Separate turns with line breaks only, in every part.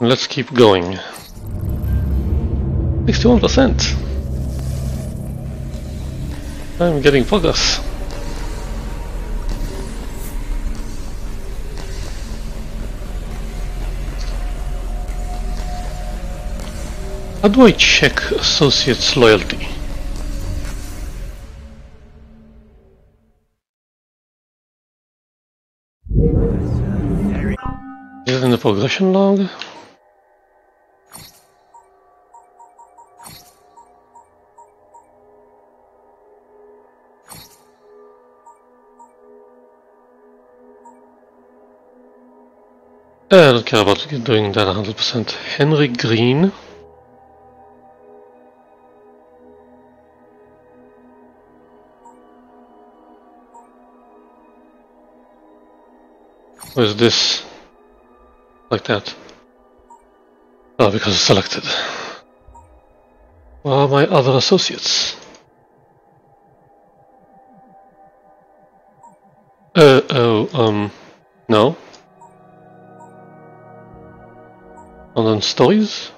Let's keep going. 61%. I'm getting progress. How do I check associates loyalty? Is it in the progression log? I don't care about doing that 100%. Henry Green. Or this like that? Oh, because it's selected. Where are my other associates? Uh, oh, um, no. And then stories?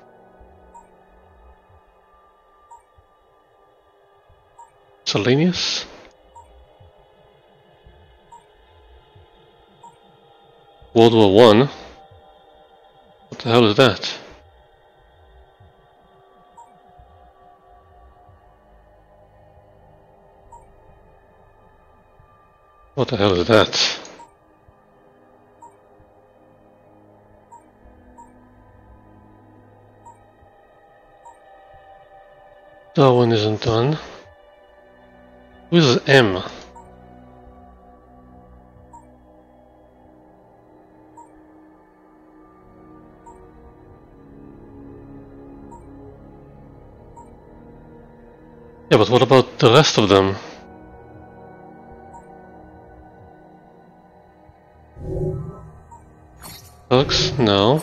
Miscellaneous? World War One? What the hell is that? What the hell is that? That one isn't done. Who's M? Yeah, but what about the rest of them? Alex? No.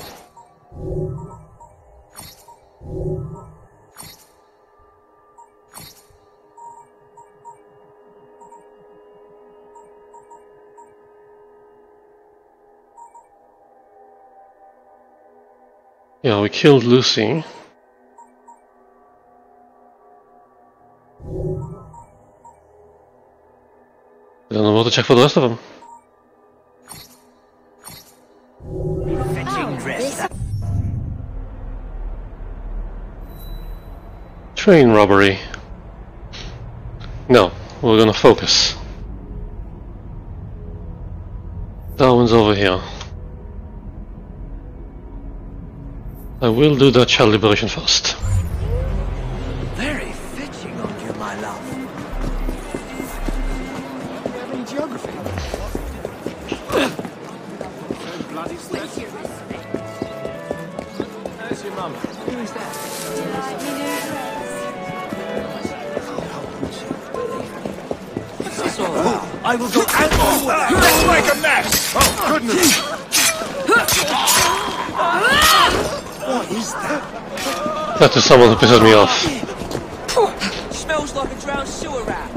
Yeah, we killed Lucy. I don't know what to check for the rest of them. Train robbery. No, we're gonna focus. That one's over here. I will do the child liberation first.
Very fetching of you, my love.
have any geography? bloody There's your mum. Who is that?
I will go and
Let's make a mess! Oh, goodness!
What is that?
That is someone who pisses me off.
Smells like a drowned sewer rat.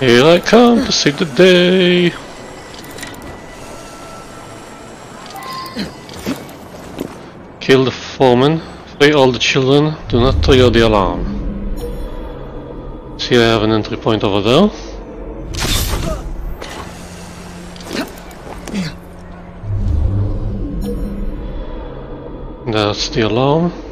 Here I come to save the day. Kill the foreman. Free all the children. Do not trigger the alarm. See, I have an entry point over there. That's the alarm.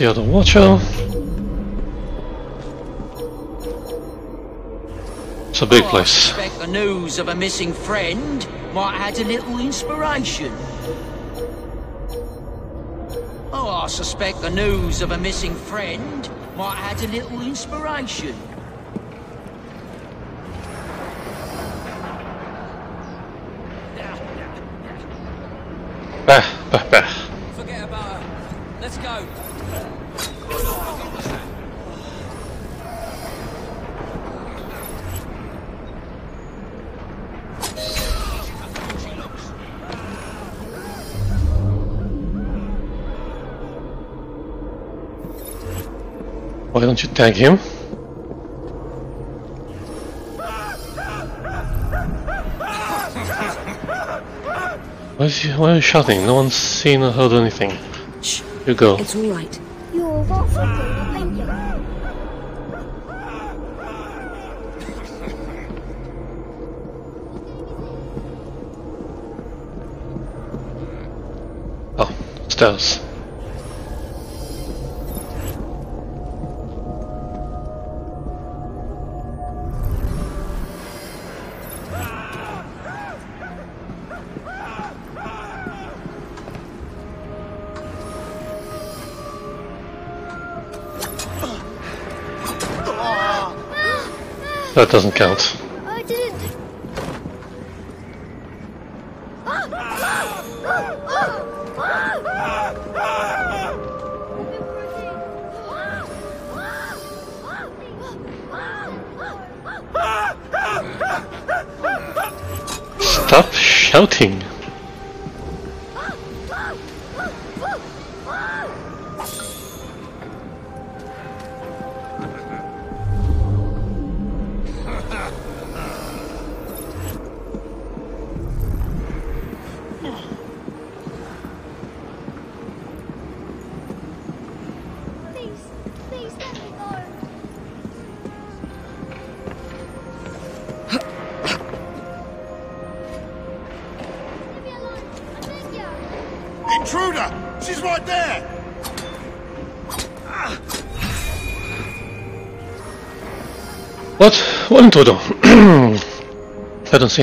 The other watch watcher. It's a big
Oh, I
place.
suspect the news of a missing friend might add a little inspiration. Oh, I suspect the news of a missing friend might add a little inspiration.
Bah, bah, bah. Why don't you him? Why is he, why are you shouting? No one's seen or heard anything.
Shh.
You go.
It's all right.
You're welcome. Thank you.
Oh, stairs. That doesn't count.
I didn't.
Stop shouting. What intruder? I don't see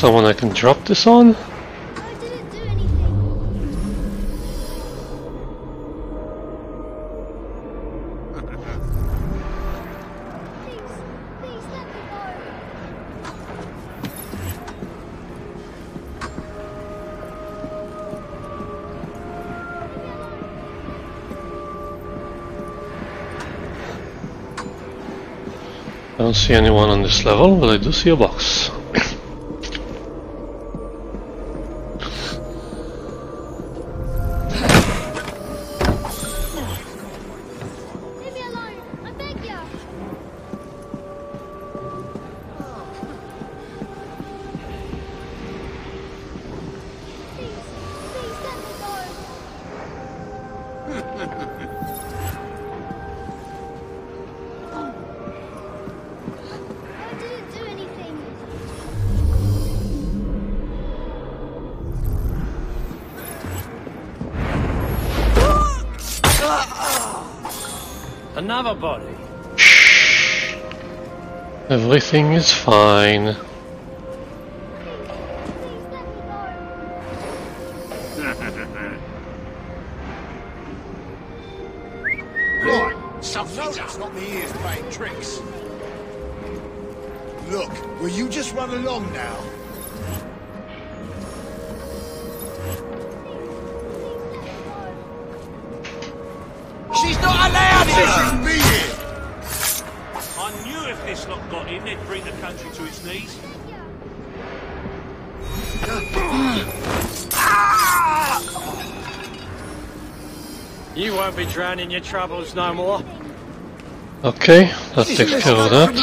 someone I can drop this on?
I
don't see anyone on this level, but I do see a box. Everything is fine.
Troubles no more.
Okay, that takes care of that.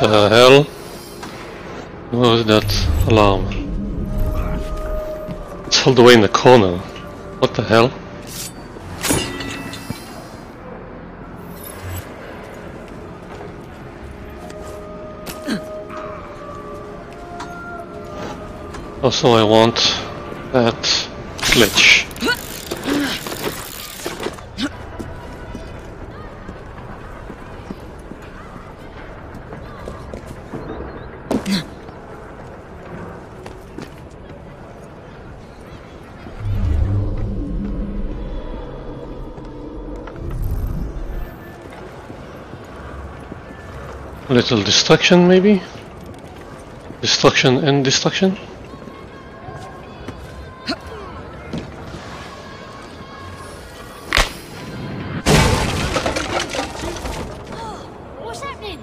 The hell? What was that alarm? It's all the way in the corner. What the hell? Also I want that glitch. Little destruction maybe? Destruction and destruction?
What's happening?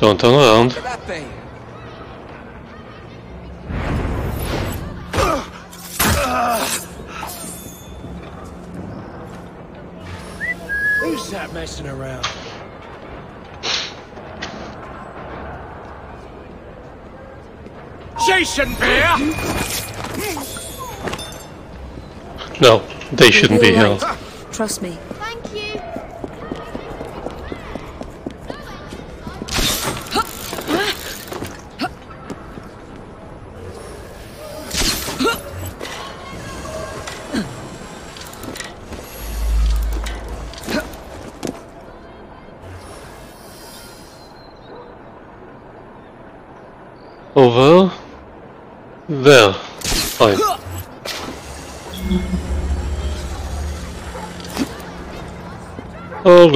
Don't turn around.
Shouldn't be here!
No, they shouldn't be
You're
here.
Trust me.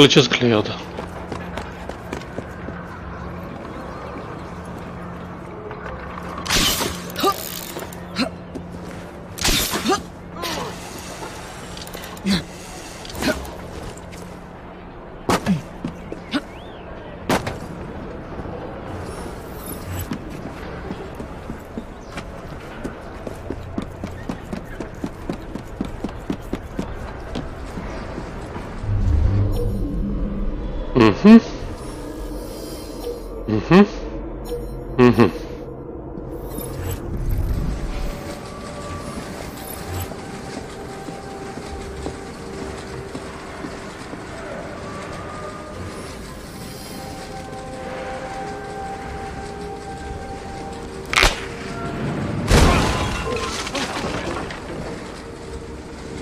All glitches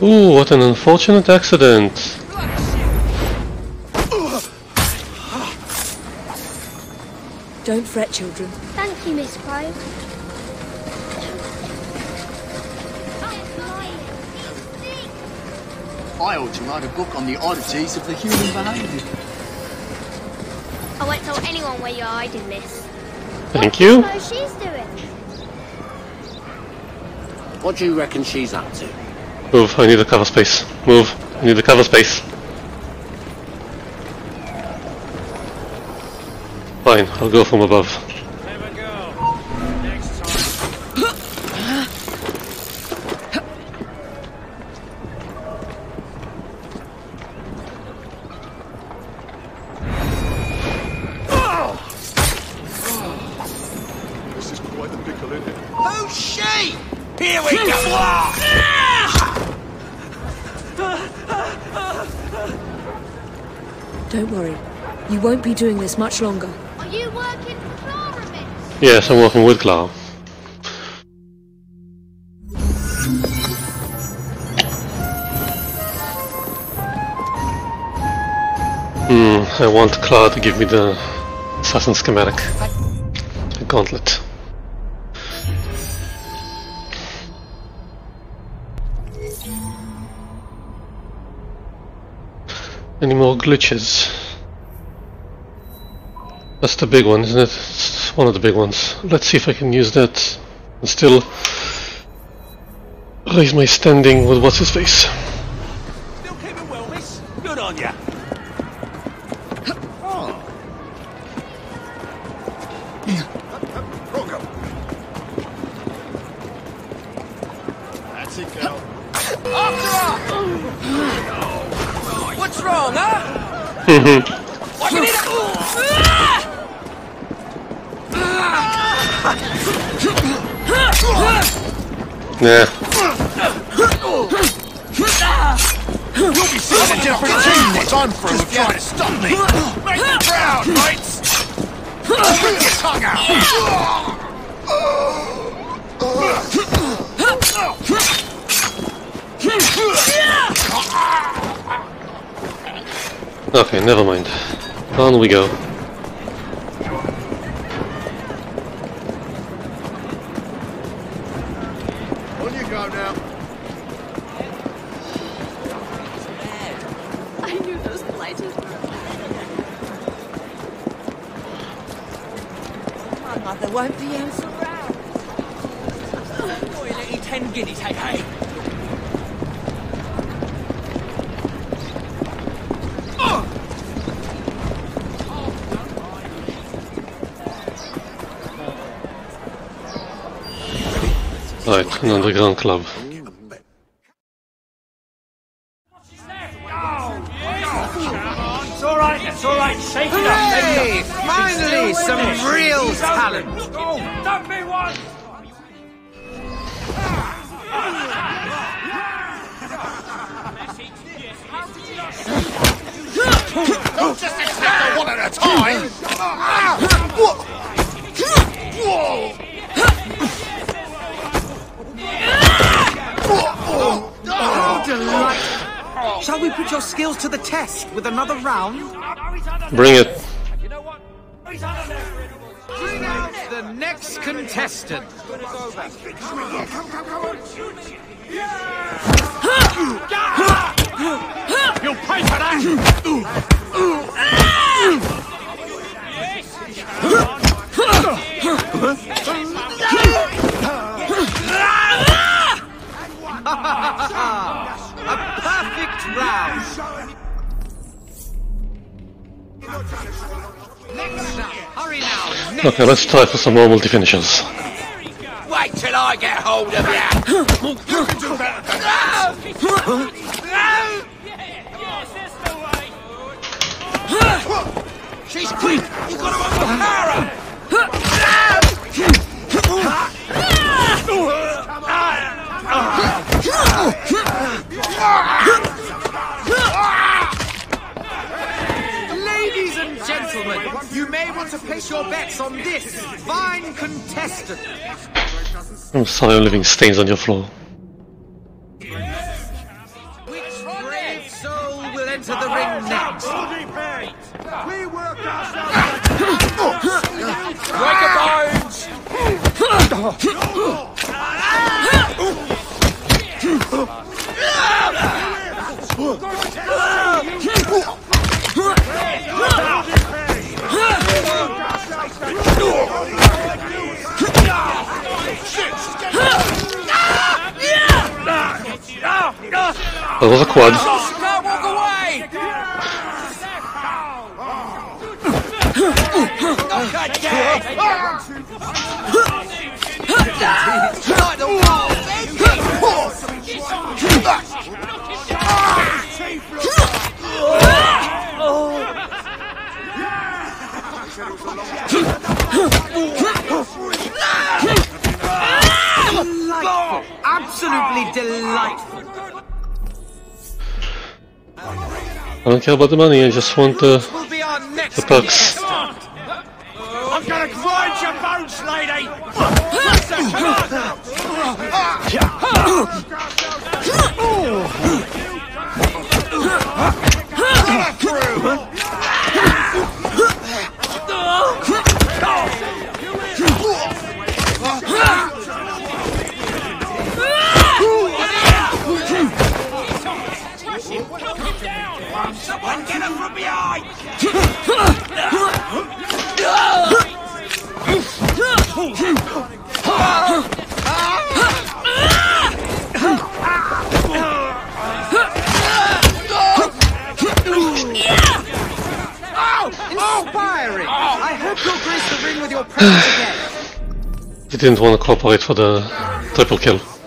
Ooh, what an unfortunate accident.
Don't fret, children.
Thank you, Miss Crow.
I ought to write a book on the oddities of the human behaviour.
I won't tell anyone where you're hiding Miss.
Thank you.
No, she's doing.
What do you reckon she's up to?
Move, I need a cover space. Move, I need a cover space. Fine, I'll go from above.
Be doing this much longer.
Are you working for Clara, Miss?
Yes, I'm working with Clara. Hmm, I want Clara to give me the assassin schematic. The gauntlet. Any more glitches? That's the big one, isn't it? It's one of the big ones. Let's see if I can use that and still raise my standing with what's his face.
Still keeping well, miss. Good on ya.
Oh.
That's it, girl. After! What's wrong, huh?
Yeah.
You'll be seeing a different team what's on for you trying to stop me. Make me proud, mates! Put your tongue out!
Okay, never mind. On we go.
Clube A
perfect round!
Okay, let's try for some normal definitions.
Wait till I get hold of
it! some soil leaving stains on your floor. care about the money, I just want the, the perks. wait for the triple kill.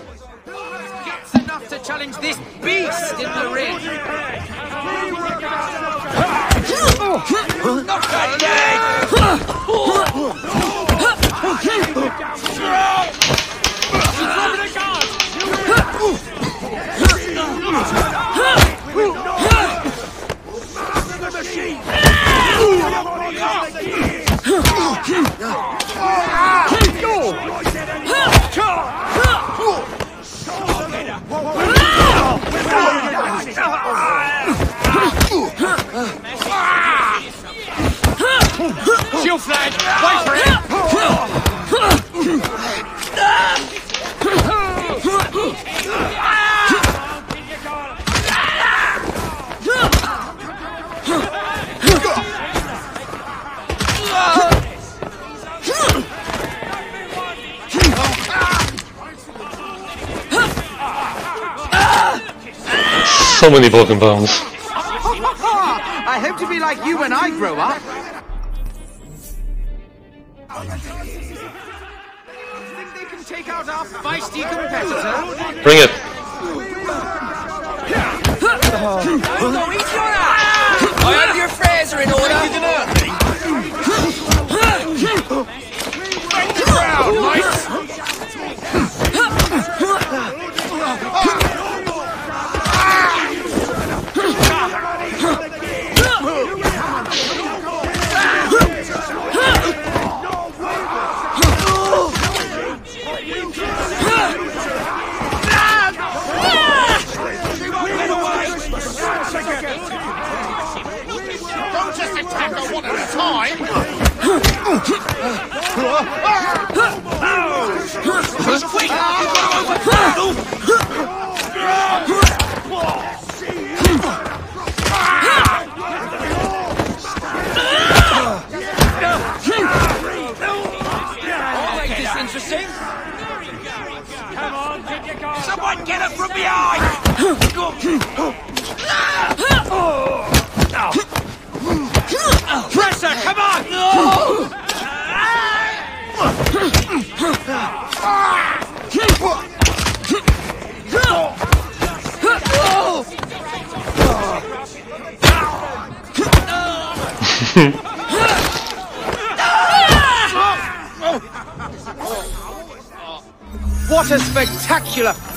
Broken bones.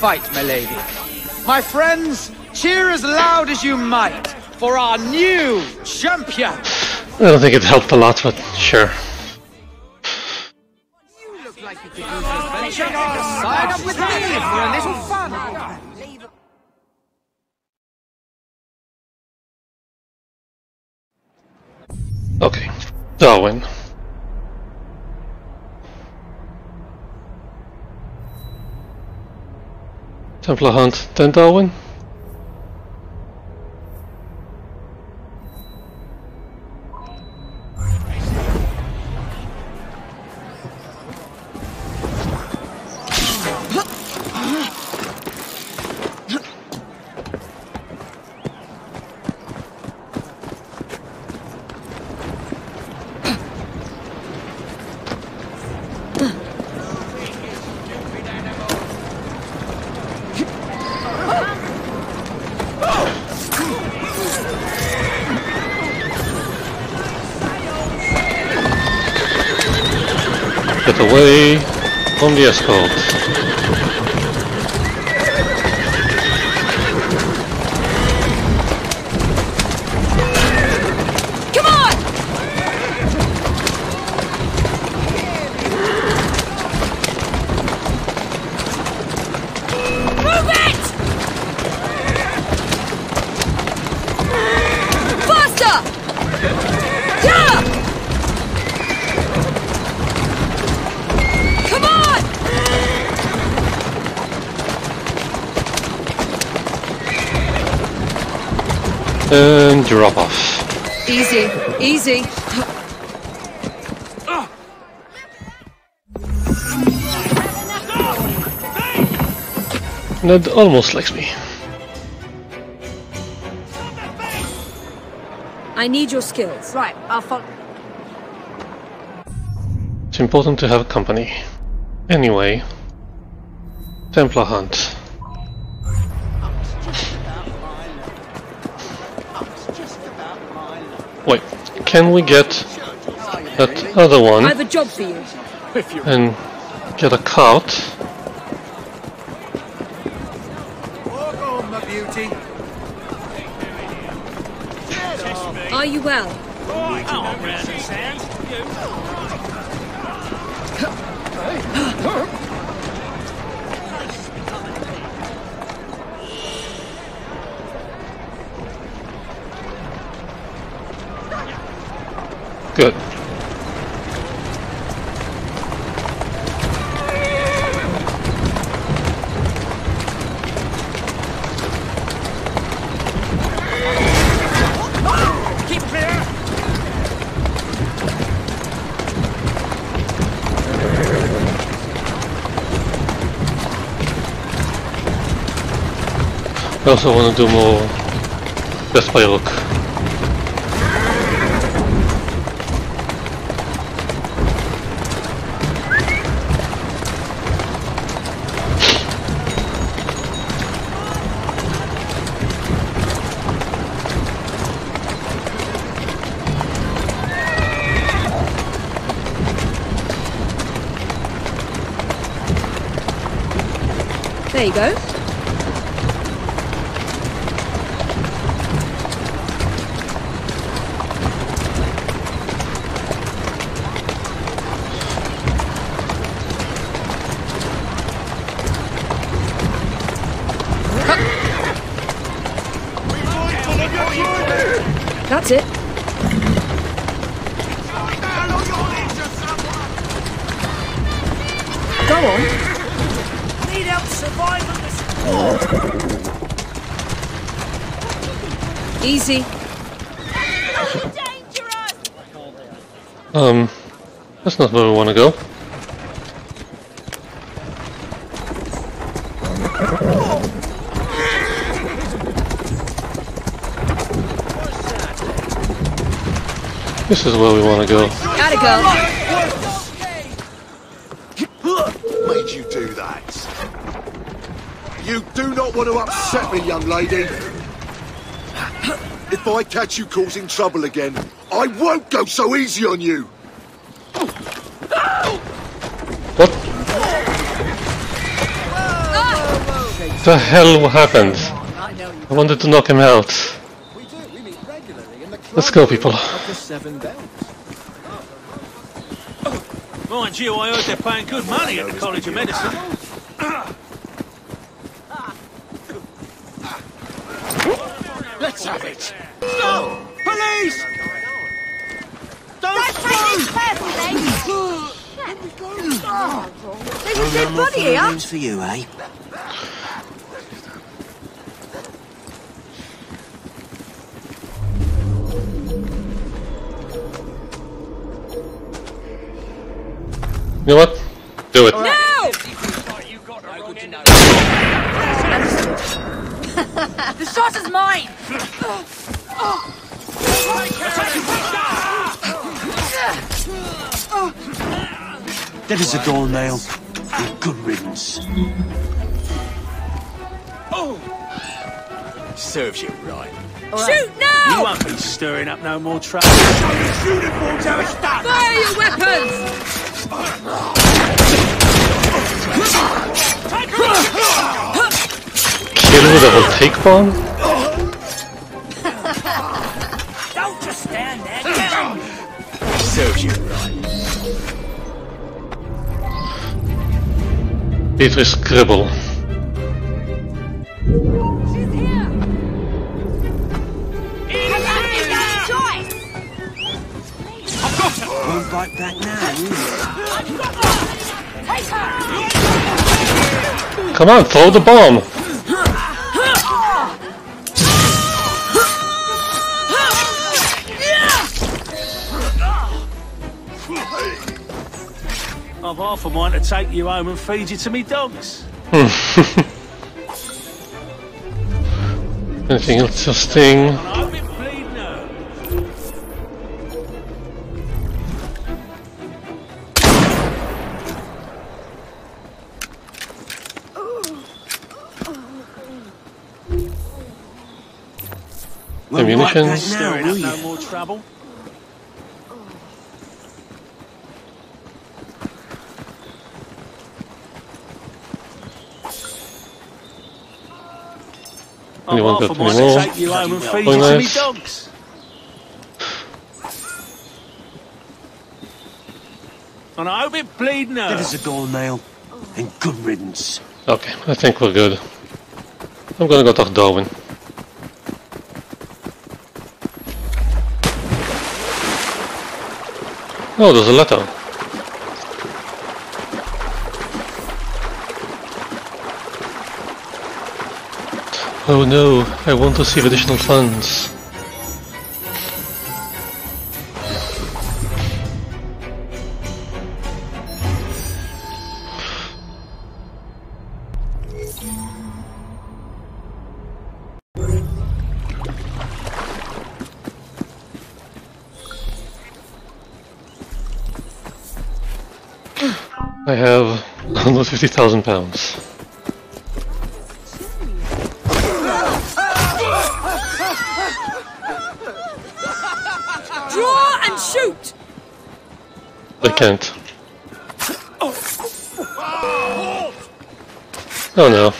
Fight, my lady. My friends, cheer as loud as you might for our new champion.
I don't think it helped a lot, but sure. Templar Hunt, 10,000. From That almost likes me.
I need your skills. Right, I'll follow.
It's important to have a company. Anyway, Templar Hunt. Wait, can we get that other one?
I have a job for you.
and get a cart? I also want to do more Death by Rook.
There you go. That's
not where we want to go. This is where we want to go.
Gotta go.
Made you do that. You do not want to upset me, young lady. If I catch you causing trouble again, I won't go so easy on you.
The hell happened? I wanted to knock him out. Let's go, people.
Mind you, I heard they're paying good money at the College of Medicine.
Let's have it. No!
Police!
Don't take this personally!
There's a dead body here.
for you, eh?
Know what? Do it.
No!
The shot is mine!
Dead as a doornail. Good riddance. Oh!
Serves you right.
Shoot now!
You won't be stirring up no more trouble.
Fire your weapons!
Kill with a whole take bomb?
Don't just stand there. Get on.
Serves you right.
Beatrice Scribble. Come on, throw the bomb!
I've half a mind to take you home and feed you to me dogs. Hmm. Anything
else
interesting? trouble.
Oh,
Anyone
got
for
more?
Take you home and feed you to me dogs. And I hope it bleed
now.
Give
us a gold nail and good riddance.
Okay, I think we're good. I'm gonna go talk to Darwin. Oh, there's a letter. Oh no, I want to receive additional funds. 150,000 pounds.
Draw and shoot!
I can't. Oh, oh no.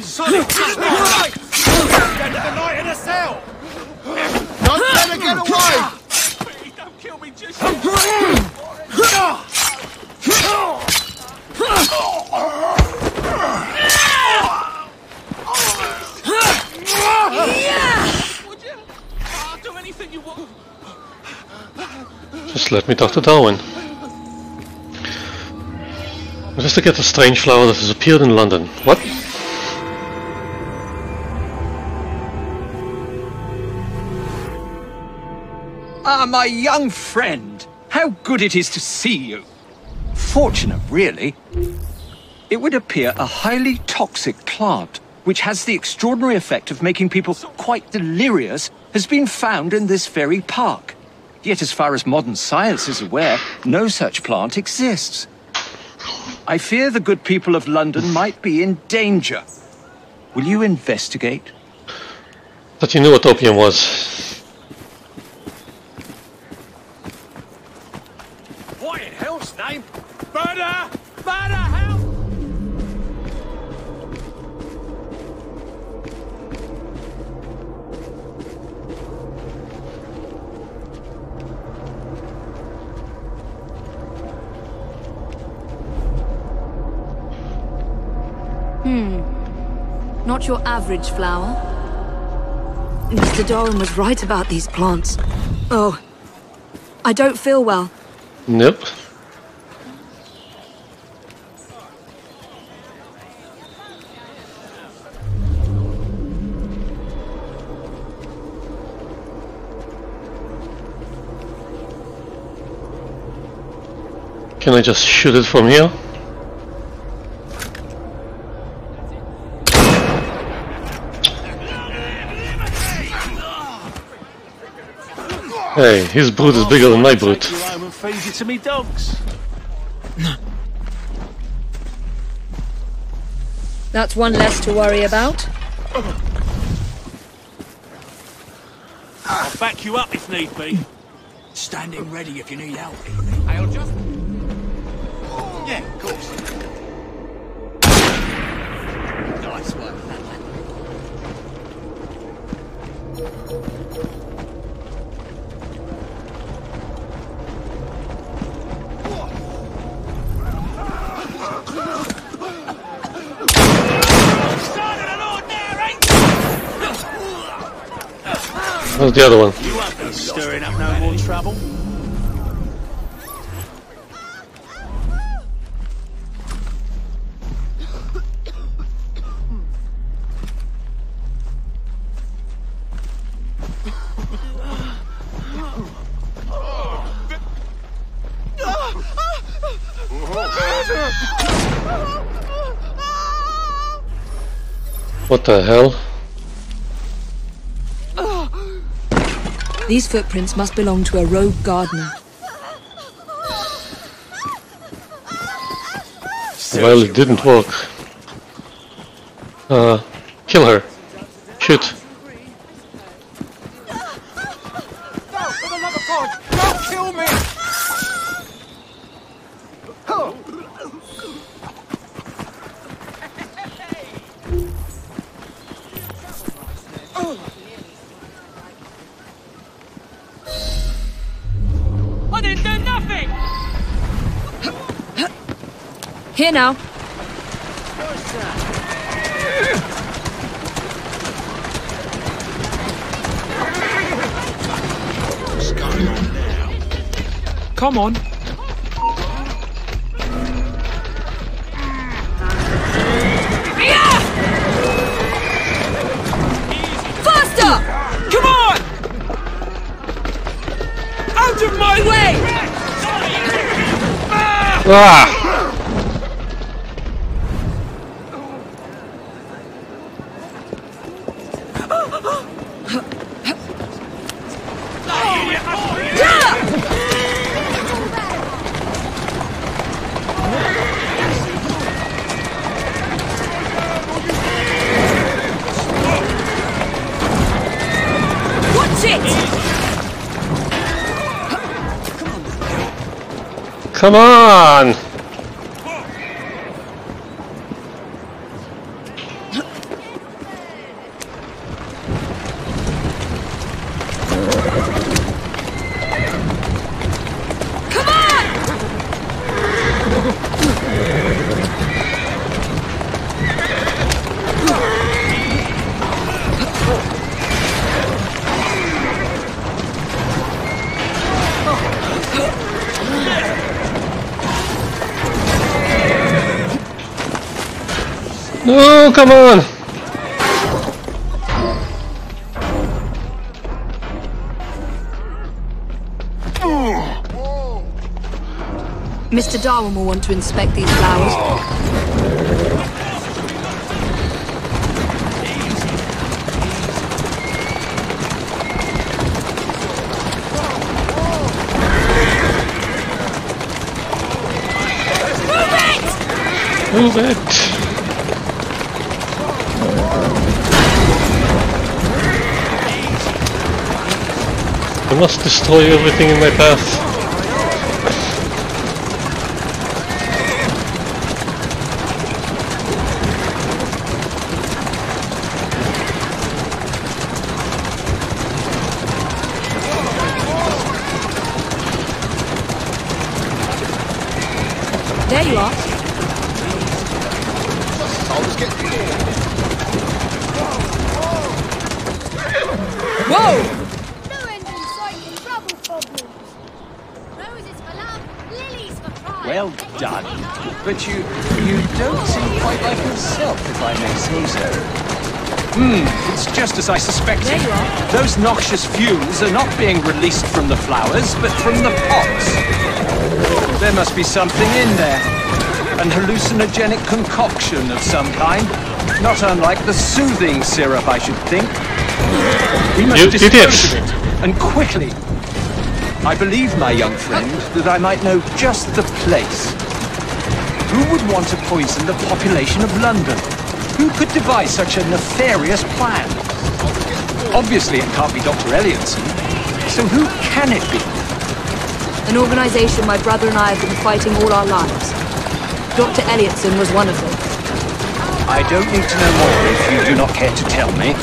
Sonny, just right! Spend the night in a cell! Don't let her get away!
Don't kill me just I'll do anything you want.
Just let me talk to Darwin. Investigate a strange flower that has appeared in London. What?
Ah, my young friend. How good it is to see you. Fortunate, really. It would appear a highly toxic plant, which has the extraordinary effect of making people quite delirious, has been found in this very park. Yet, as far as modern science is aware, no such plant exists. I fear the good people of London might be in danger. Will you investigate?
Thought you knew what opium was.
Average flower. Mr. Doran was right about these plants. Oh, I don't feel well.
Nope. Can I just shoot it from here? Hey, his brute is bigger than my brute.
Take you home and feed you to me dogs.
That's one less to worry about.
I'll back you up if need be.
Standing ready if you need help.
I'll just... Yeah, of course.
Nice work.
Where's the other one?
You won't be stirring up no more trouble.
What the hell?
These footprints must belong to a rogue gardener.
Well, it didn't work. Uh,
Here now.
What's going on now?
Come on.
Faster!
Come on! Out of my way!
Ah! Come on!
Come on! Mr. Darwin will want to inspect these flowers.
Move it! I must destroy everything in my path.
Are.
Those noxious fumes are not being released from the flowers, but from the pots. There must be something in there. An hallucinogenic concoction of some kind. Not unlike the soothing syrup, I should think. We must
You
dispose of it, and quickly. I believe, my young friend, that I might know just the place. Who would want to poison the population of London? Who could devise such a nefarious plan? Obviously, it can't be Dr. Elliotson. So who can it be?
An organization my brother and I have been fighting all our lives. Dr. Elliotson was one of them.
I don't need to know more if you do not care to tell me.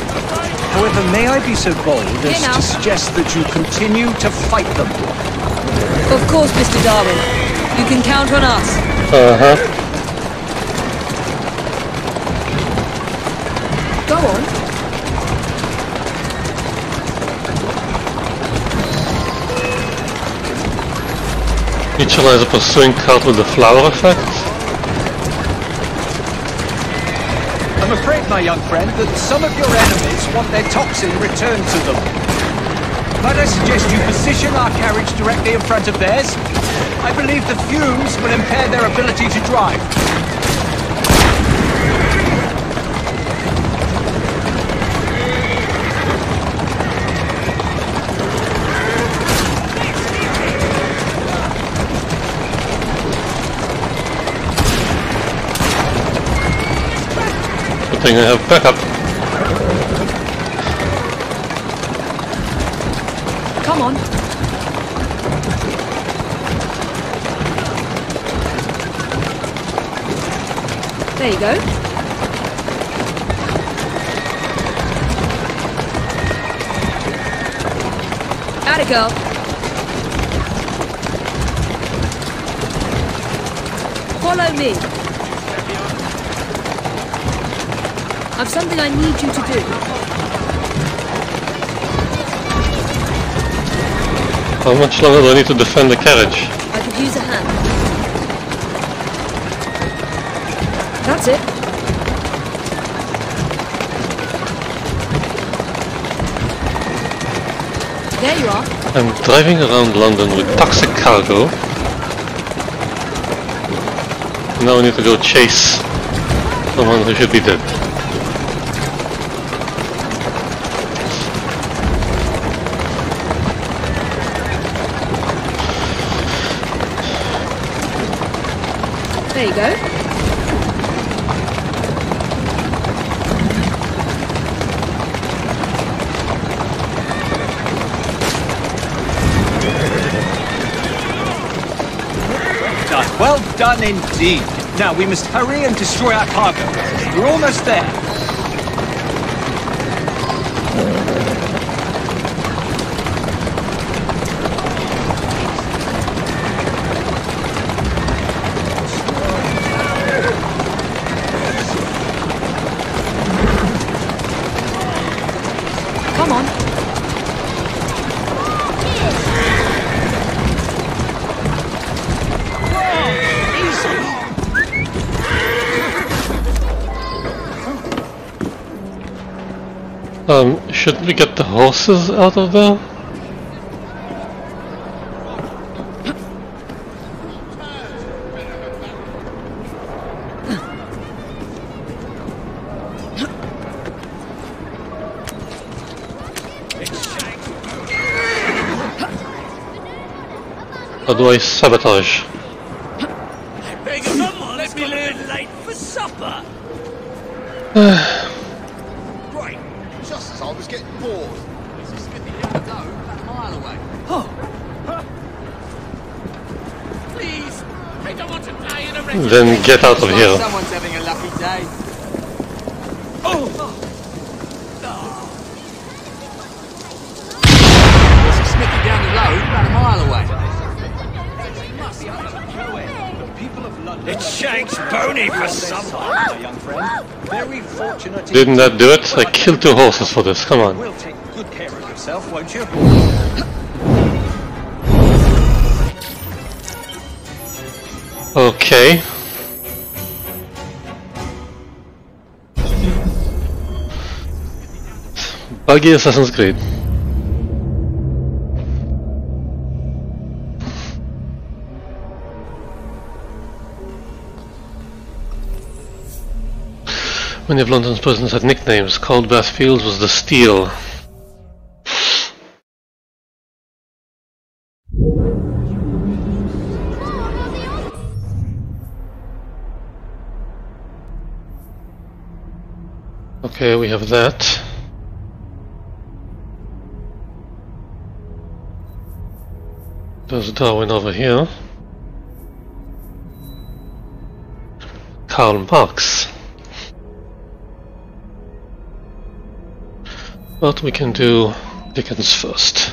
However, may I be so bold as to suggest that you continue to fight them?
Of course, Mr. Darwin. You can count on us.
Uh-huh.
Go on.
Neutralize a pursuing card with the flower effect.
I'm afraid, my young friend, that some of your enemies want their toxin returned to them. Might I suggest you position our carriage directly in front of theirs? I believe the fumes will impair their ability to drive.
Good thing I uh, have backup.
Come on. There you go. Atta girl.
Follow me. I've something I need you to do.
How much longer do I need to defend the carriage?
I could use a hand. That's it. There you are.
I'm driving around London with toxic cargo. Now I need to go chase someone who should be dead.
There you go.
Done. Well done indeed. Now we must hurry and destroy our cargo. We're almost there.
Shouldn't we get the horses out of there? How do I sabotage?
Beg someone's got a late for supper.
Get out of here.
Someone's having a lucky day. There's a smithy down the road, about a mile away.
It shakes bony for supper.
My young friend. Very fortunate.
Didn't that do it? I killed two horses for this, come on.
We'll take good care of yourself, won't you?
Okay. Buggy Assassin's Creed. Many of London's prisons had nicknames. Cold Bath Fields was the Steel. Okay, we have that. There's Darwin over here. Karl Marx. But we can do Dickens first.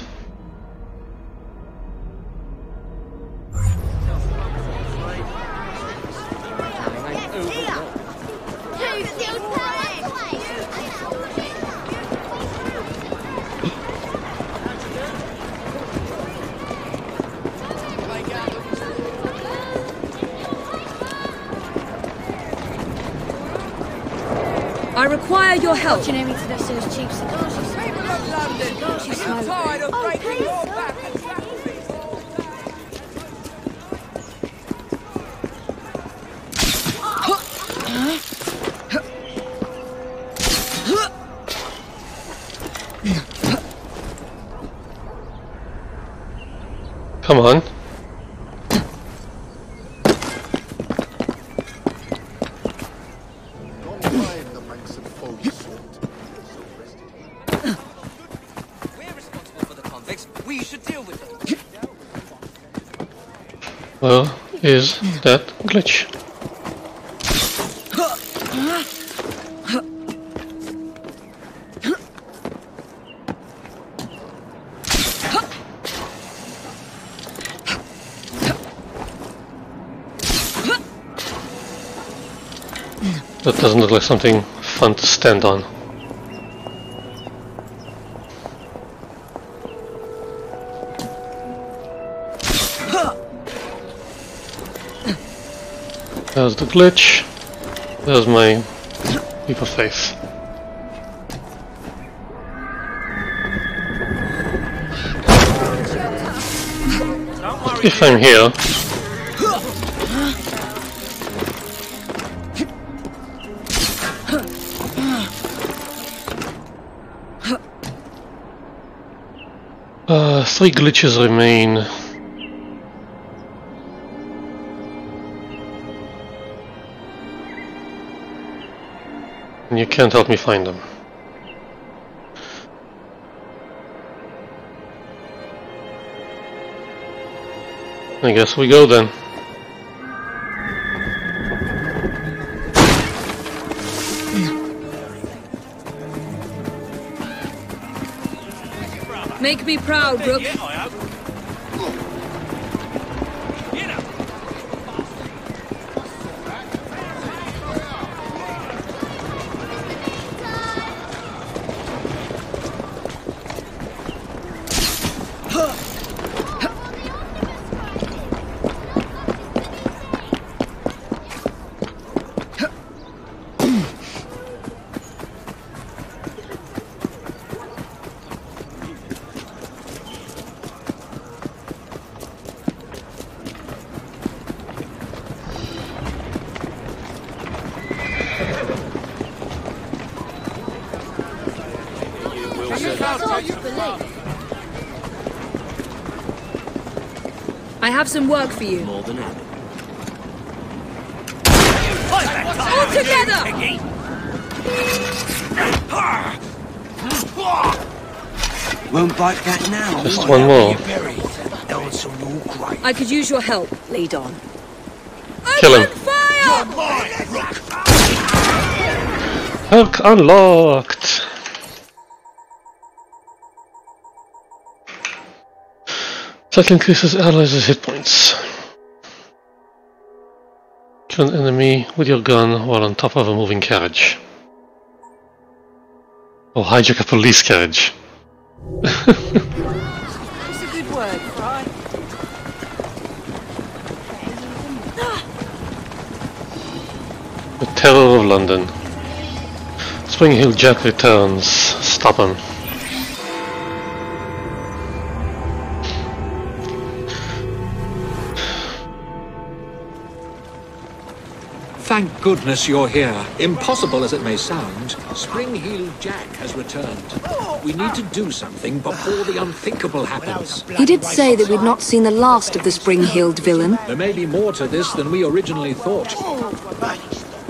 Something fun to stand on. There's the glitch. There's my leap of faith. If I'm here, three glitches remain. And you can't help me find them. I guess we go then.
Make me proud, Rook. Have some work for you.
More than ever.
All together!
Won't bite that now.
Just one more.
Buried. Else will cry.
I could use your help. Lead on.
Kill him.
Open fire!
Hook unlocked! That increases allies' hit points. Kill an enemy with your gun while on top of a moving carriage. Or hijack a police carriage.
It's a good word, Frye.
The Terror of London. Spring Heel Jack returns. Stop him.
Thank goodness you're here. Impossible as it may sound, Spring Heel Jack has returned. We need to do something before the unthinkable happens.
He did say that we'd not seen the last of the spring-heeled villain.
There may be more to this than we originally thought.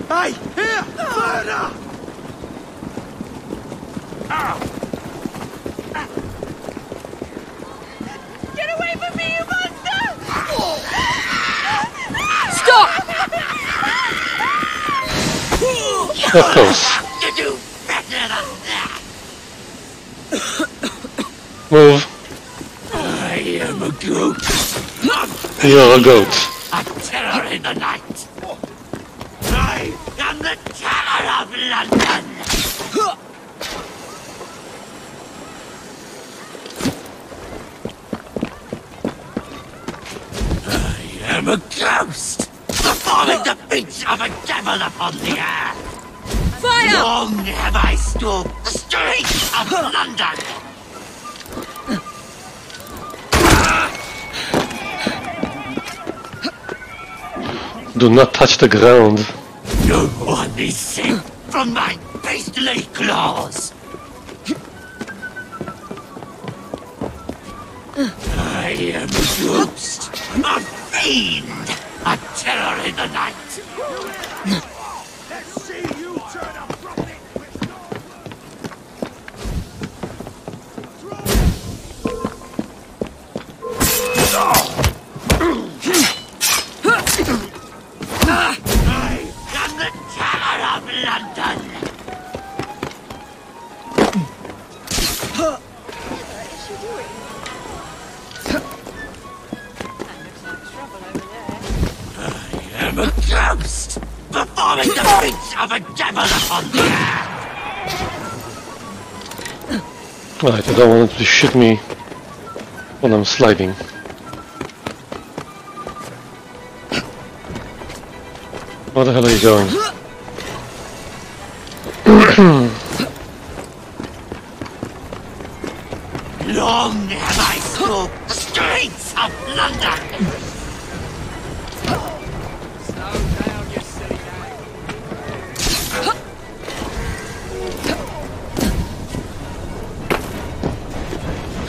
Hey, here! Murder!
Get away from me, you monster!
Stop!
Of course. Move.
I am a goat.
You're a goat.
A terror in the night. I am the terror of London. I am a ghost, performing the feats of a devil upon the air.
Fire!
Long have I stood the streets of London.
Do not touch the ground.
No one is safe from my beastly claws. I am a ghost, a fiend, a terror in the night. Performing the prince of a devil upon the earth!
Right, I don't want it to shoot me when I'm sliding. Where the hell are you going?
Long have I stalked the streets of London!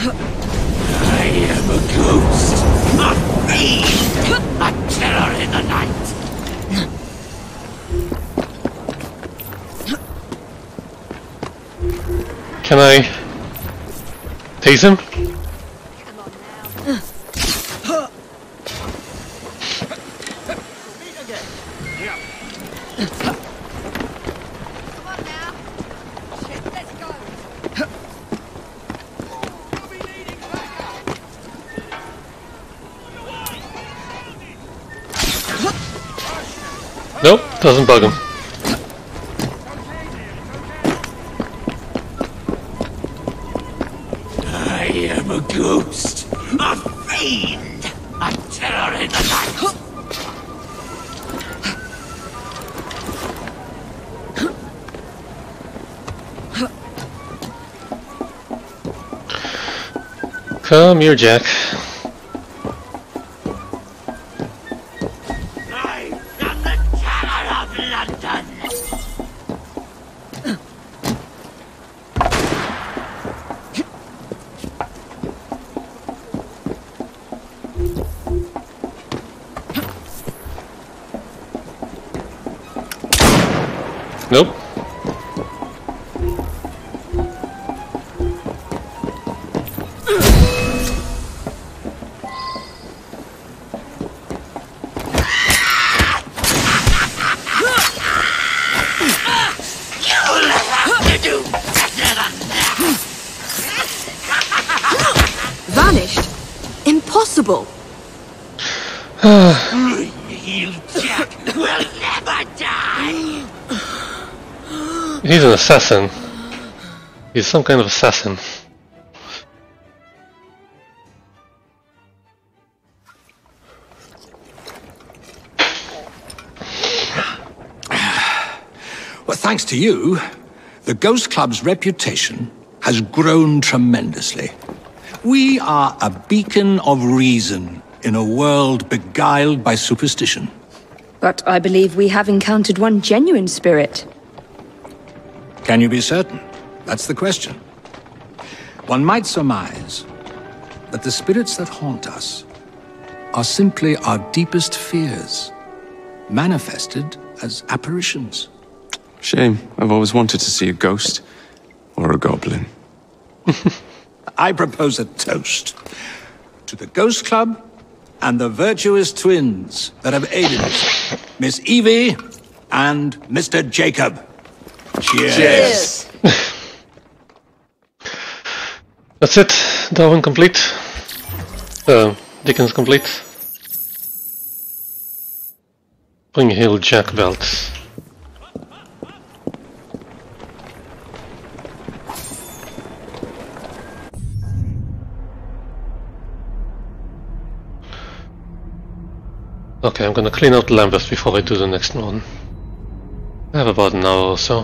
I am a ghost, a fiend, a terror in the night.
Can I tase him? Nope, doesn't bug him.
I am a ghost, a fiend, a terror in the night.
Come here, Jack. Assassin. He's some kind of assassin.
Well, thanks to you, the Ghost Club's reputation has grown tremendously. We are a beacon of reason in a world beguiled by superstition.
But I believe we have encountered one genuine spirit.
Can you be certain? That's the question. One might surmise that the spirits that haunt us are simply our deepest fears, manifested as apparitions.
Shame. I've always wanted to see a ghost. Or a goblin.
I propose a toast to the Ghost Club and the virtuous twins that have aided us, Miss Evie and Mr. Jacob. Cheers.
That's it. Darwin complete. Uh, Dickens complete. Spring Heel Jack belts. Okay, I'm gonna clean out Lambeth before I do the next one. I have about an hour or so.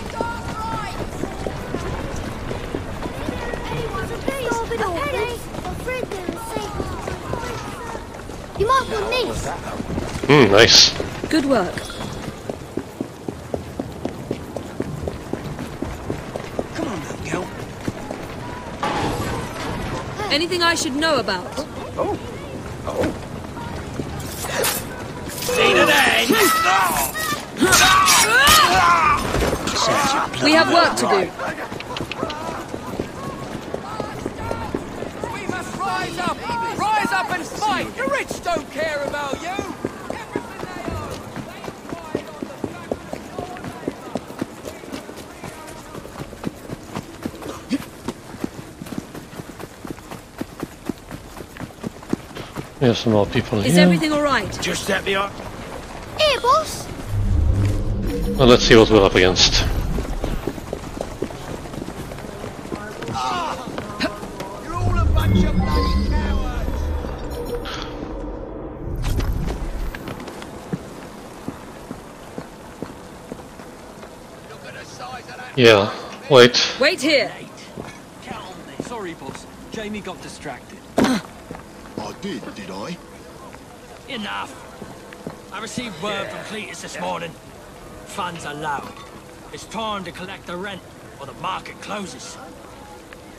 nice.
Good work.
Come on now, girl.
Anything I should know about?
Oh. Oh.
See today.
We have work to do.
We must rise up! Rise up and fight! The rich don't care about you!
We have some more people
Is
here.
everything all right?
Just step me up.
Here, boss.
Well, let's see what we're up against.
You're all a bunch of bloody cowards. Look at the size of that.
Yeah, wait.
Wait here.
Sorry, boss. Jamie got distracted.
Did, did I?
Enough. I received word from Cletus this morning. Funds are low. It's time to collect the rent, or the market closes.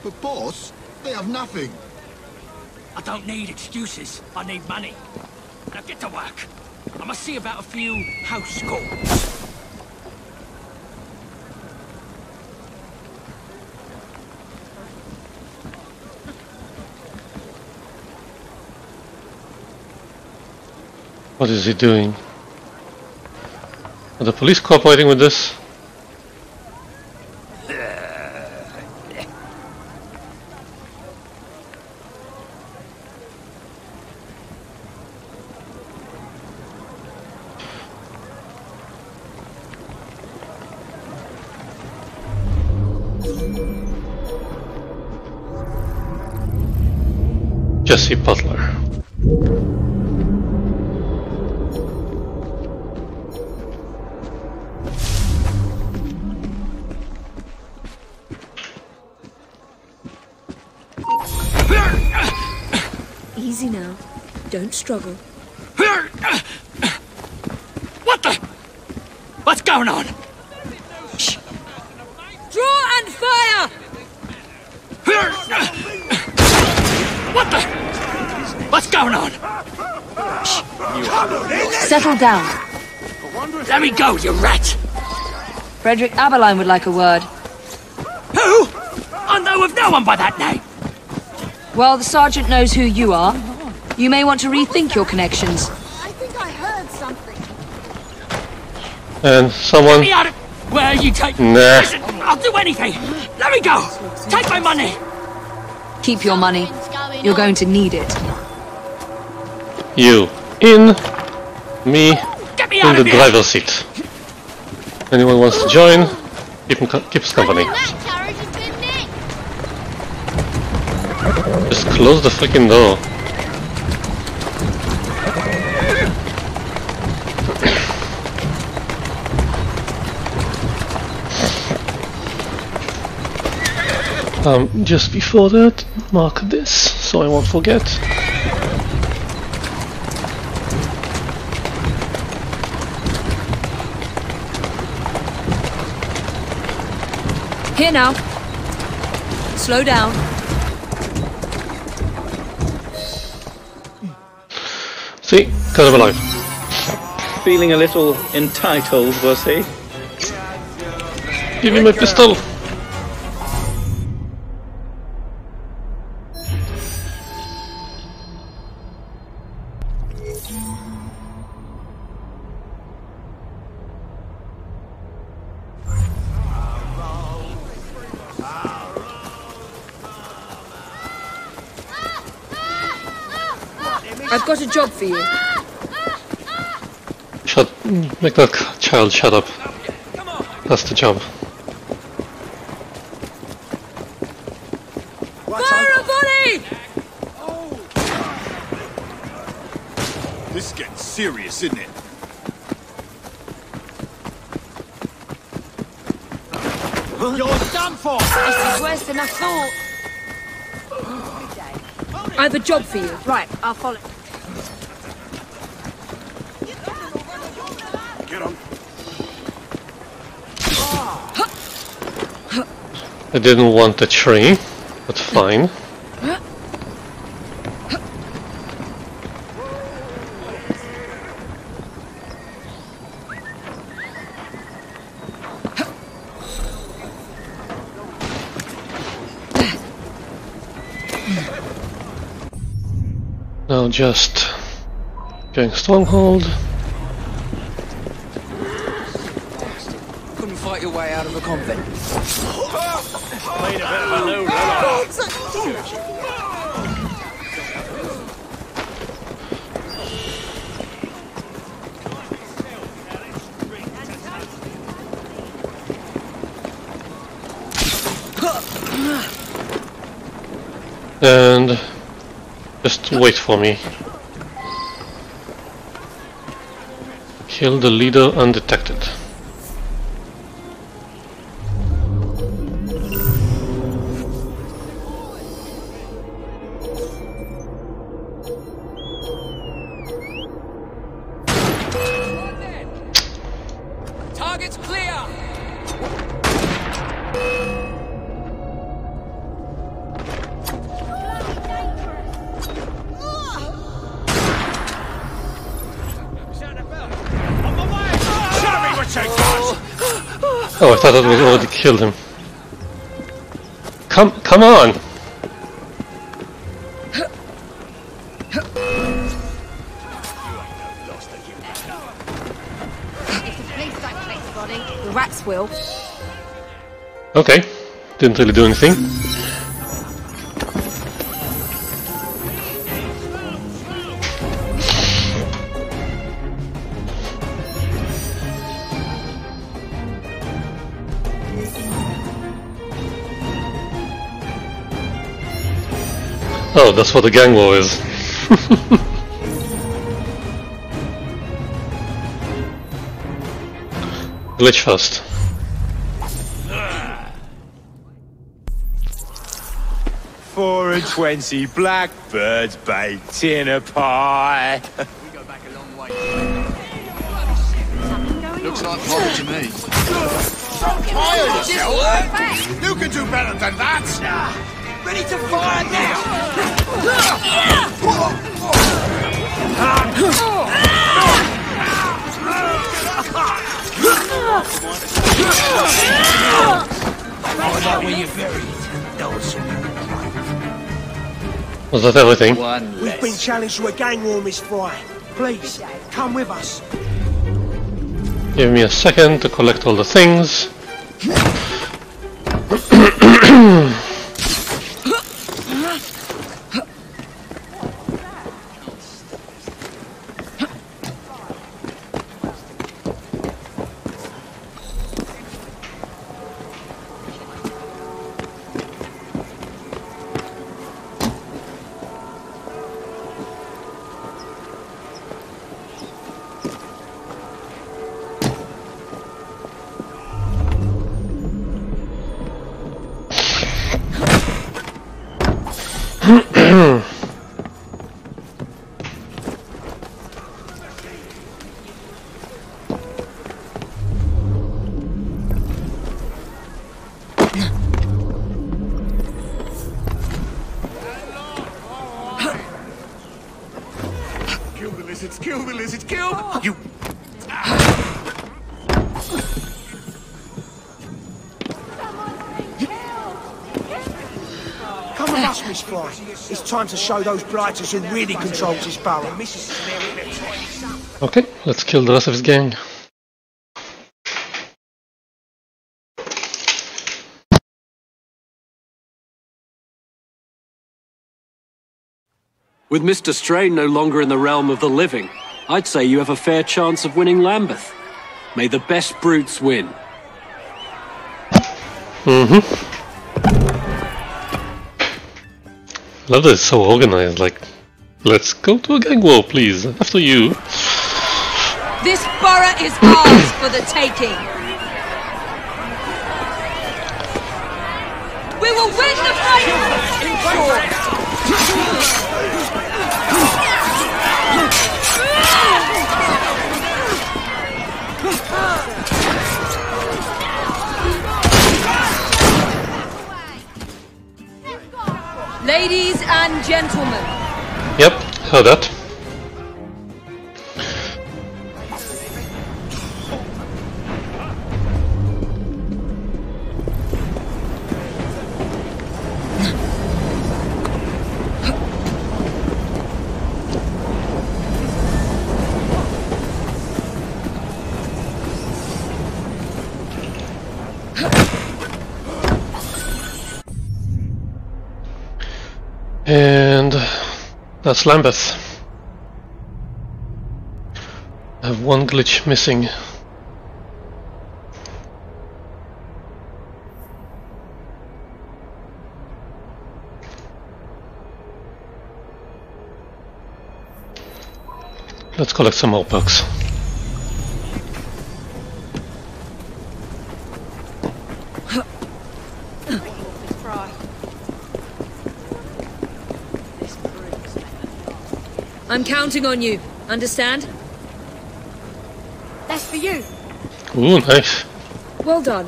But boss, they have nothing.
I don't need excuses. I need money. Now get to work. I must see about a few house calls.
What is he doing? Are the police cooperating with this?
Down.
Let me go, you rat!
Frederick Abberline would like a word.
Who? I know of no one by that name.
Well, the sergeant knows who you are. You may want to rethink your connections.
I think I heard something.
And someone.
Get me out of... Where you take...
Nah.
Listen, I'll do anything. Let me go. Take my money.
Keep your money. You're going to need it.
You in, me in the driver's seat. Anyone wants to join? Keep him co- keep company.
That carriage has been nicked.
Just close the freaking door. Um, just before that, mark this so I won't forget.
Here now. Slow down.
See, cut him alive.
Feeling a little entitled, was he?
Give him a pistol.
Job for you.
Shut. Make that child shut up. That's the job.
Fire a volley!
This is getting serious, isn't it?
You're done for!
This is worse than I thought.
I have a job for you.
Right, I'll follow.
I didn't want the tree, but fine. Now just going stronghold.
Couldn't fight your way out of a convent.
Made a bit of a new
And just wait for me. Kill the leader undetected. Thought that was already killed him. Come, come on!
If the police don't collect the body, the rats will.
Okay, didn't really do anything. Oh, that's what the gang war is. Glitch fast.
Four and twenty blackbirds baked in a pie.
Looks like pie to me.
Fire yourself! You can do better than that!
Ready to fire now!
Find out where you're buried. Those
Was that everything?
We've been challenged to a gang war, Miss Frye. Please, come with us.
Give me a second to collect all the things.
Kill the lizards, kill the oh. lizards, kill! You...
Come with us, Miss Frye. It's time to show those blighters who really controls this borough.
Okay, let's kill the rest of his gang.
With Mr. Strain no longer in the realm of the living, I'd say you have a fair chance of winning Lambeth. May the best brutes win.
Mm-hmm. Love that it's so organized, like, let's go to a gang war, please, after you.
This borough is ours for the taking. We will win the fight! Ladies and gentlemen,
Yep, heard that. That's Lambeth. I have one glitch missing. Let's collect some more bugs.
I'm counting on you. Understand?
That's for you.
Ooh, nice.
Well done.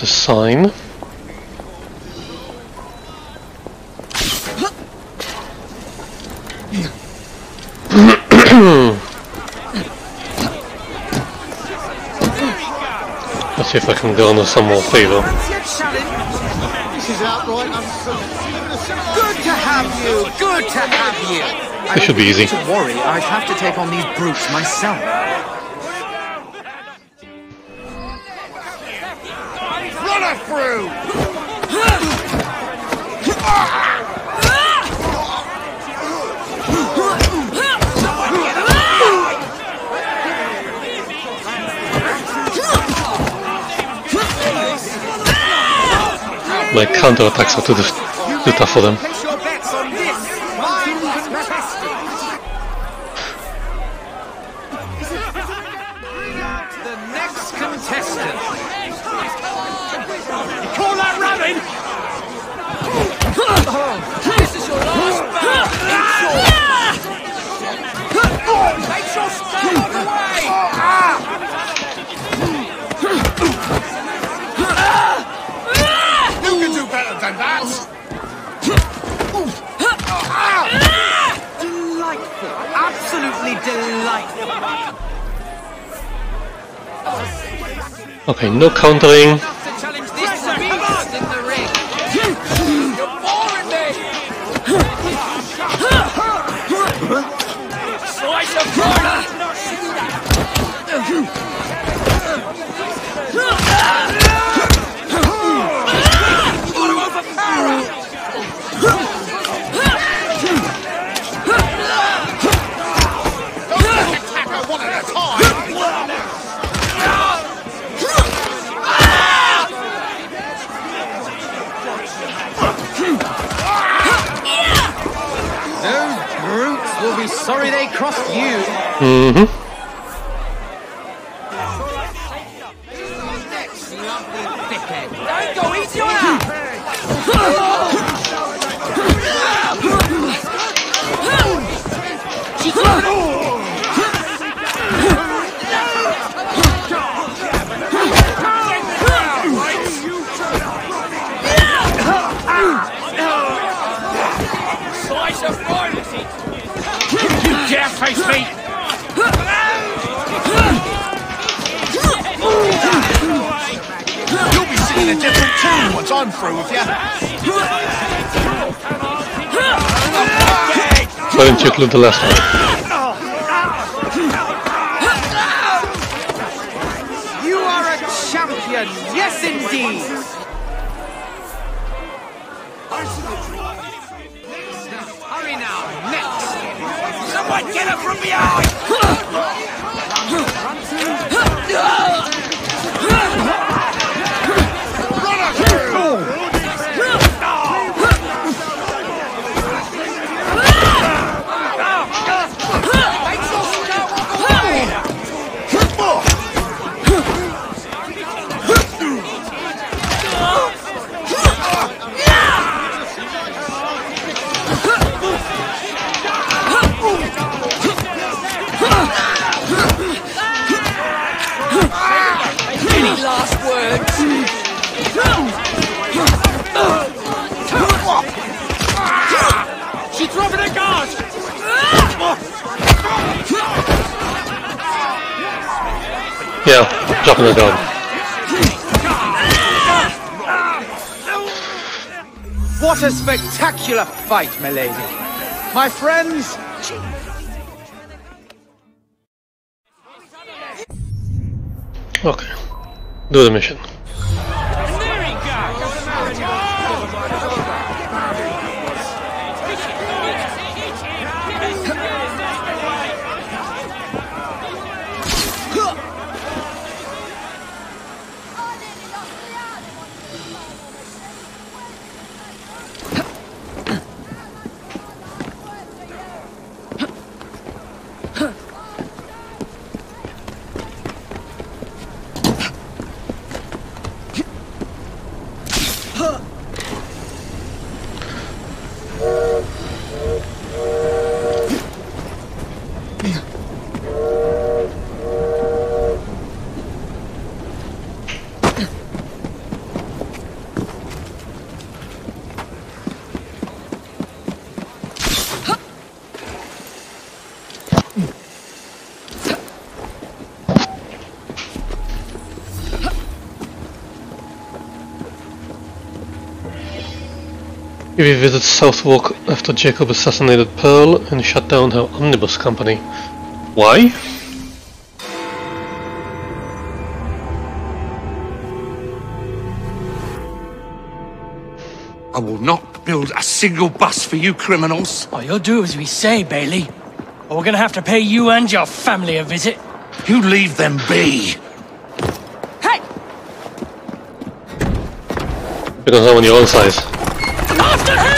The sign. Let's see if I can garner some more favor.
This is outright.
Good to have you. Good to have you.
This should be easy.
To worry, I'd have to take on these brutes myself.
My counterattacks are too, too tough for them. Okay, no countering. Mm-hmm. Include the last one?
Fight, milady. My friends,
Okay. Do the mission. If you visit Southwark after Jacob assassinated Pearl and shut down her omnibus company. Why?
I will not build a single bus for you criminals.
Oh, you'll do as we say, Bailey. Or we're gonna have to pay you and your family a visit.
You leave them be.
Hey!
Because I'm on your own size.
After him!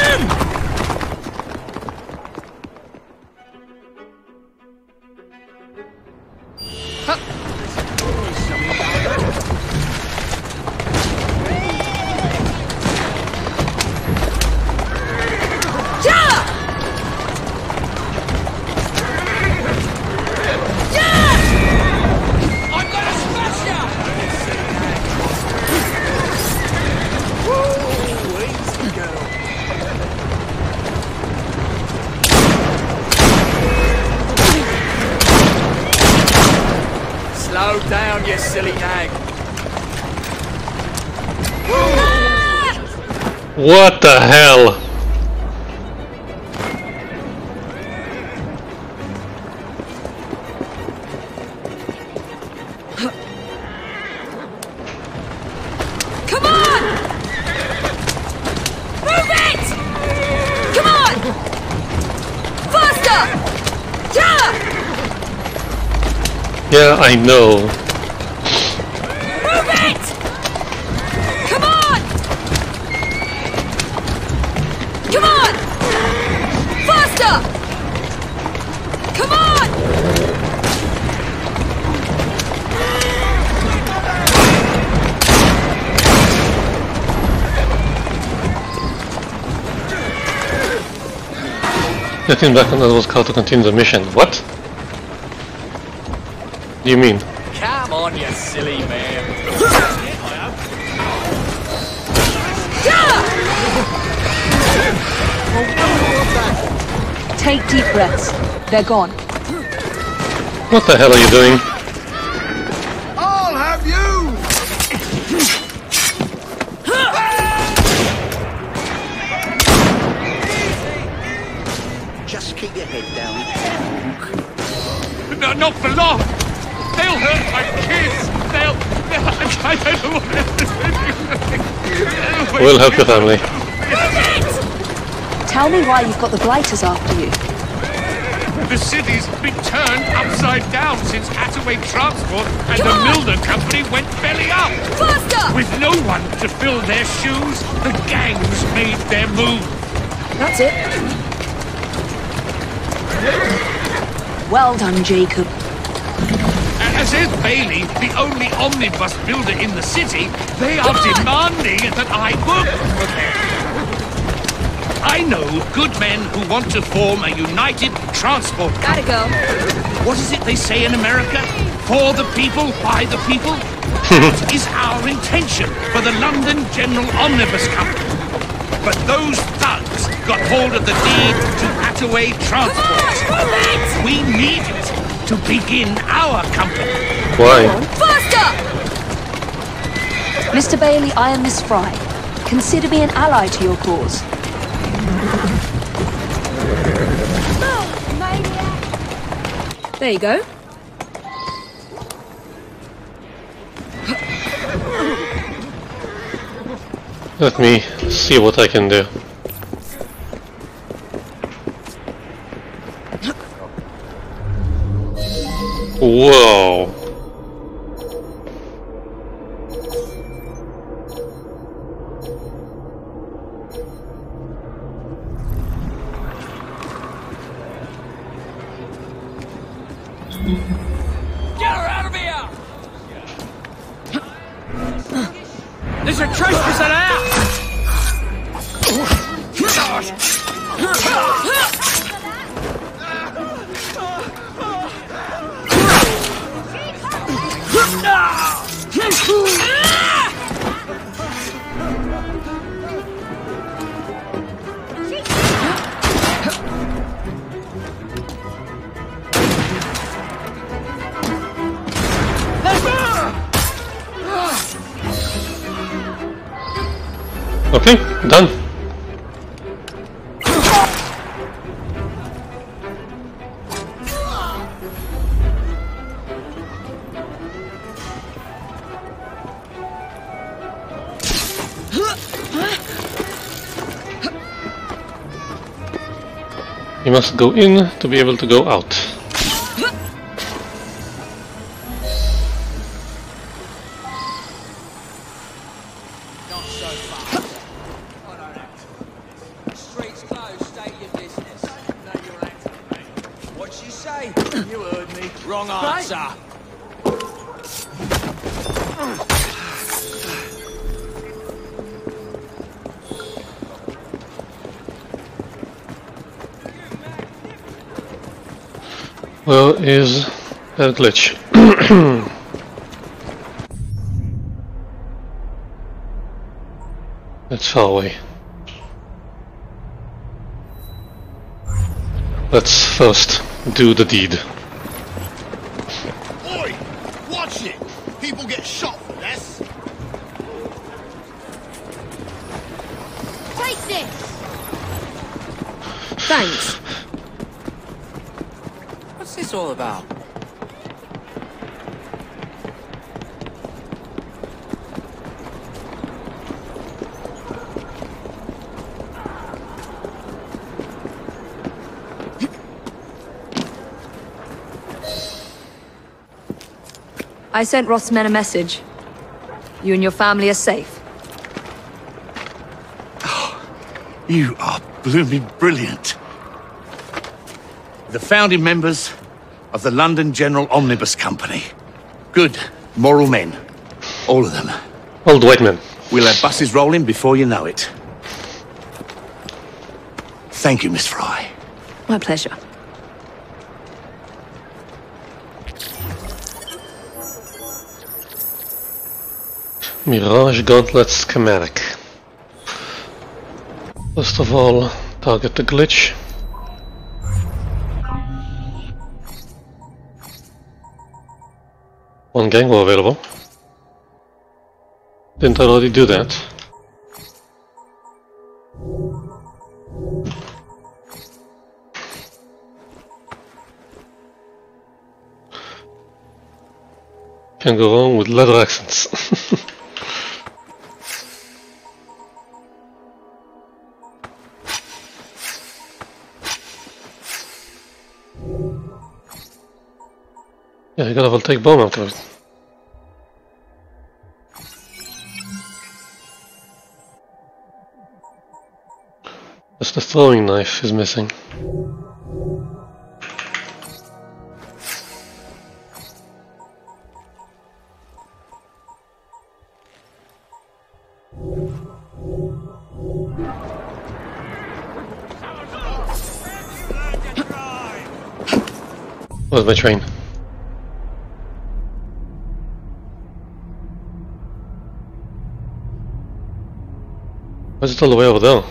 Getting back on that was how to continue the mission. What? Do you mean?
Come on, you silly man.
Take deep breaths. They're gone.
What the hell are you doing? We'll help your family.
Tell me why you've got the blighters after you.
The city's been turned upside down since Attaway Transport and the Milner Company went belly up.
Faster!
With no one to fill their shoes, the gangs made their move.
That's it. Well done, Jacob.
And as is Bailey, the only omnibus builder in the city, they are demanding that I work for them. I know good men who want to form a united transport.
Gotta go.
What is it they say in America? For the people, by the people? that is our intention for the London General Omnibus Company. But those thugs got hold of the deed to Attaway Transport. We need it to begin our company.
Why?
Faster!
Mr. Bailey, I am Miss Frye. Consider me an ally to your cause.
There you go.
Let me see what I can do. Whoa. You must go in to be able to go out. Glitch? That's far away. Let's first do the deed.
I sent Roth's men a message. You and your family are safe.
You are blooming brilliant. The founding members of the London General Omnibus Company. Good, moral men. All of them.
Old white man.
We'll have buses rolling before you know it. Thank you, Miss Frye.
My pleasure.
Mirage Gauntlet schematic. First of all, target the glitch. One gang wall available. Didn't I already do that? Can't go wrong with leather accents. Gotta take bomb after it. Just the throwing knife is missing. Where's my train? Is it all the way over there?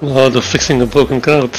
Oh, they're fixing a broken card.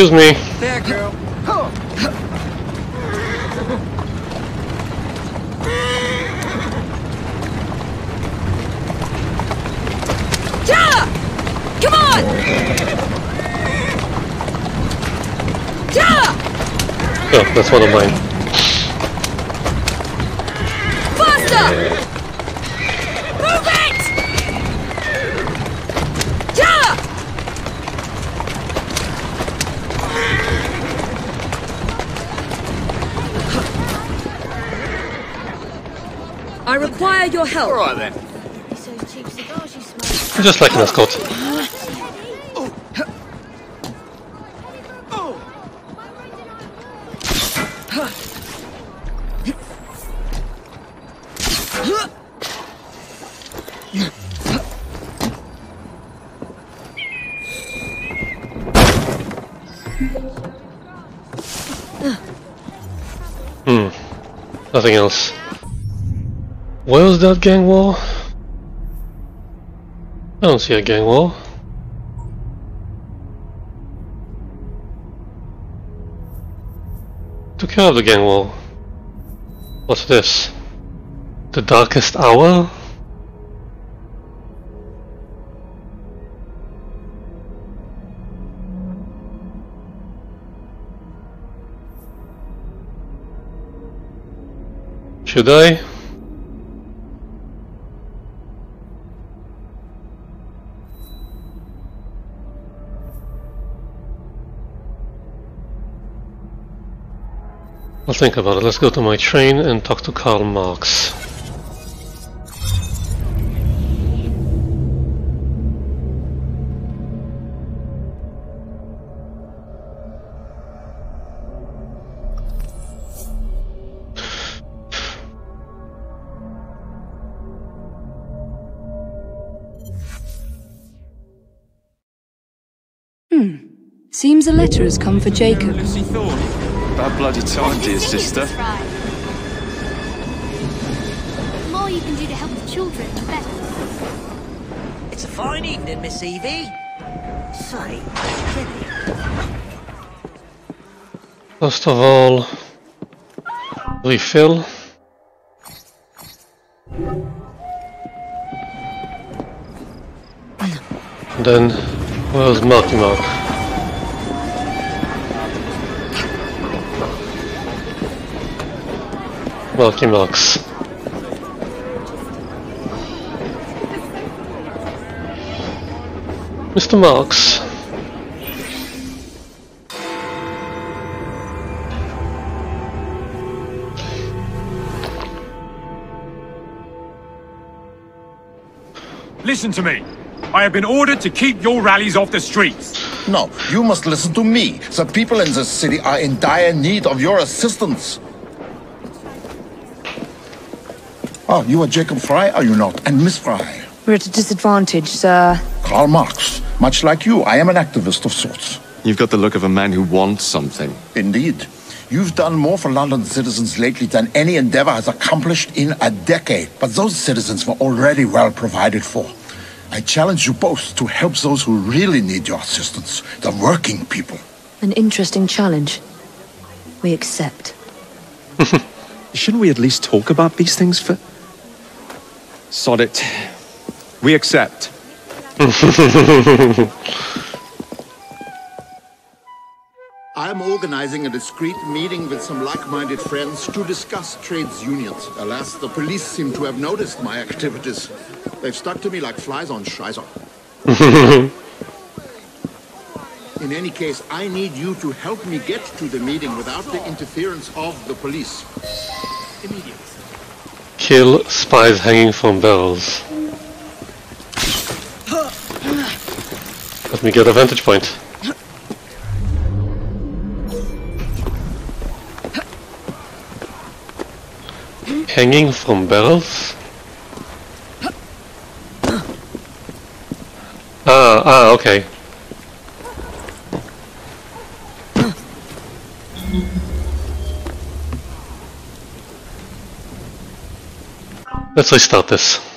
Excuse me.
There, girl.
Tara! Come on! Tara!
Oh, that's one of mine. That gang wall? I don't see a gang wall. Took care of the gang wall. What's this? The darkest hour? Should I? Think about it. Let's go to my train and talk to Karl Marx.
Hmm. Seems a letter has come for Jacob.
Lucy Thorne? Bad bloody time, dear sister.
The more you can do to help the children, the better.
It's a fine evening, Miss Evie. Say, Kenny,
First of all, refill. Then, where's Marky Mark? Marky Marks. Mr. Marks.
Listen to me. I have been ordered to keep your rallies off the streets.
No, you must listen to me. The people in this city are in dire need of your assistance. Oh, you are Jacob Frye, are you not? And Miss Frye.
We're at a disadvantage, sir.
Karl Marx. Much like you, I am an activist of sorts.
You've got the look of a man who wants something.
Indeed. You've done more for London citizens lately than any endeavor has accomplished in a decade. But those citizens were already well provided for. I challenge you both to help those who really need your assistance, the working people.
An interesting challenge. We accept.
Shouldn't we at least talk about these things for... Sod it. We accept.
I am organizing a discreet meeting with some like-minded friends to discuss trades unions. Alas, the police seem to have noticed my activities. They've stuck to me like flies on Scheiße. In any case, I need you to help me get to the meeting without the interference of the police. Immediately.
Kill spies hanging from barrels. Let me get a vantage point. Hanging from barrels? Ah, ah, okay. Let's restart this.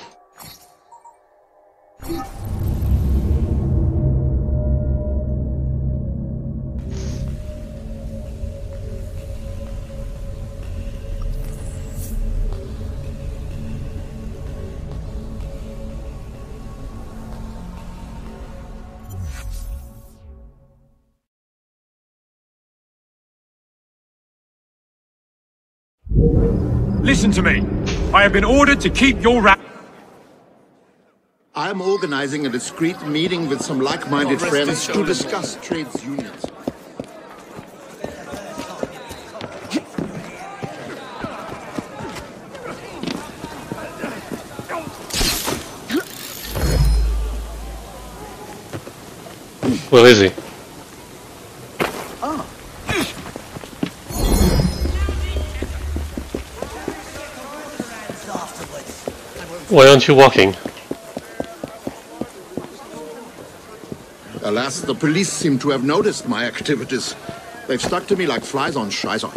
Listen to me. I have been ordered to keep your ra-
I am organizing a discreet meeting with some like-minded friends to discuss trades unions.
Where is he? Why aren't you walking?
Alas, the police seem to have noticed my activities. They've stuck to me like flies on Scheiße.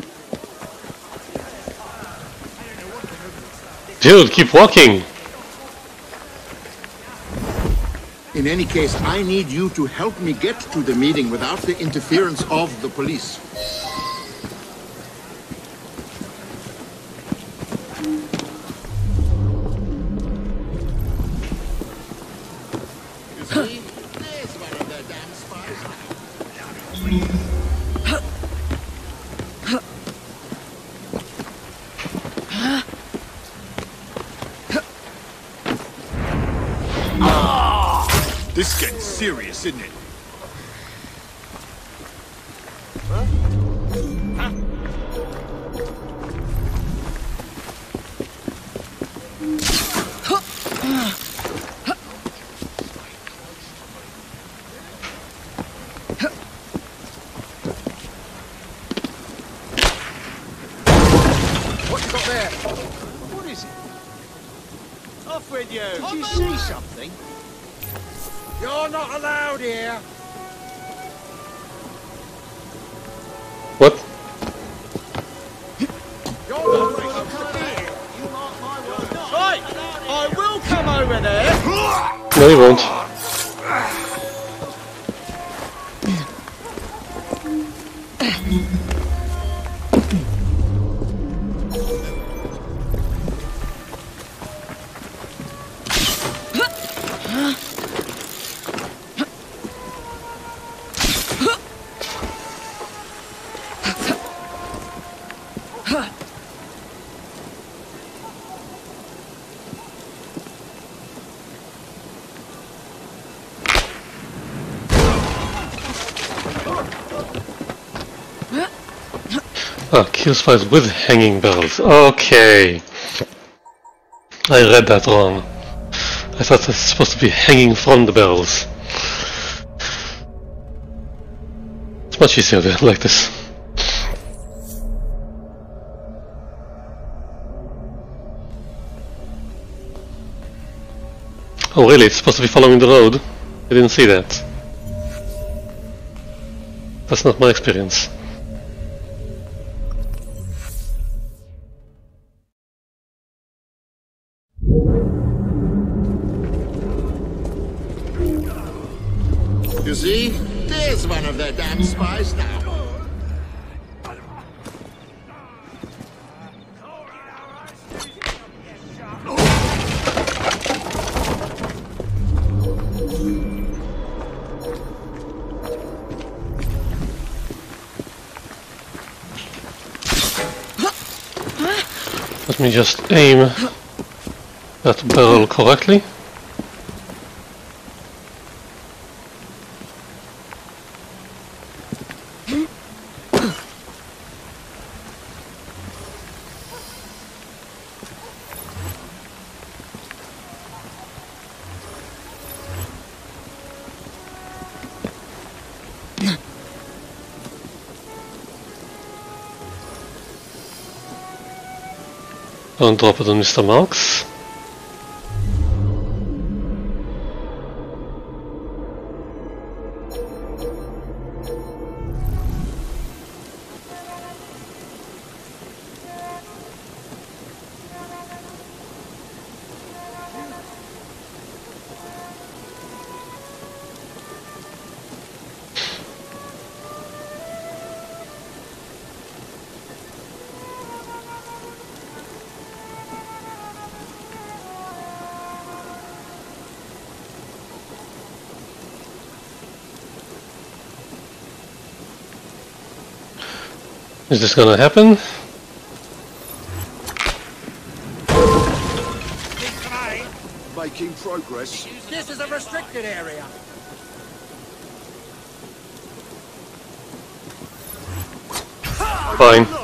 Dude, keep walking!
In any case, I need you to help me get to the meeting without the interference of the police.
With
hanging bells. Okay. I read that wrong. I thought it's supposed to be hanging from the barrels. It's much easier there, like this. Oh really, it's supposed to be following the road? I didn't see that. That's not my experience.
Spies now.
Let me just aim that barrel correctly. Don't drop it on Mr. Marx. Is this gonna happen?
Making progress. This is a restricted area.
Fine.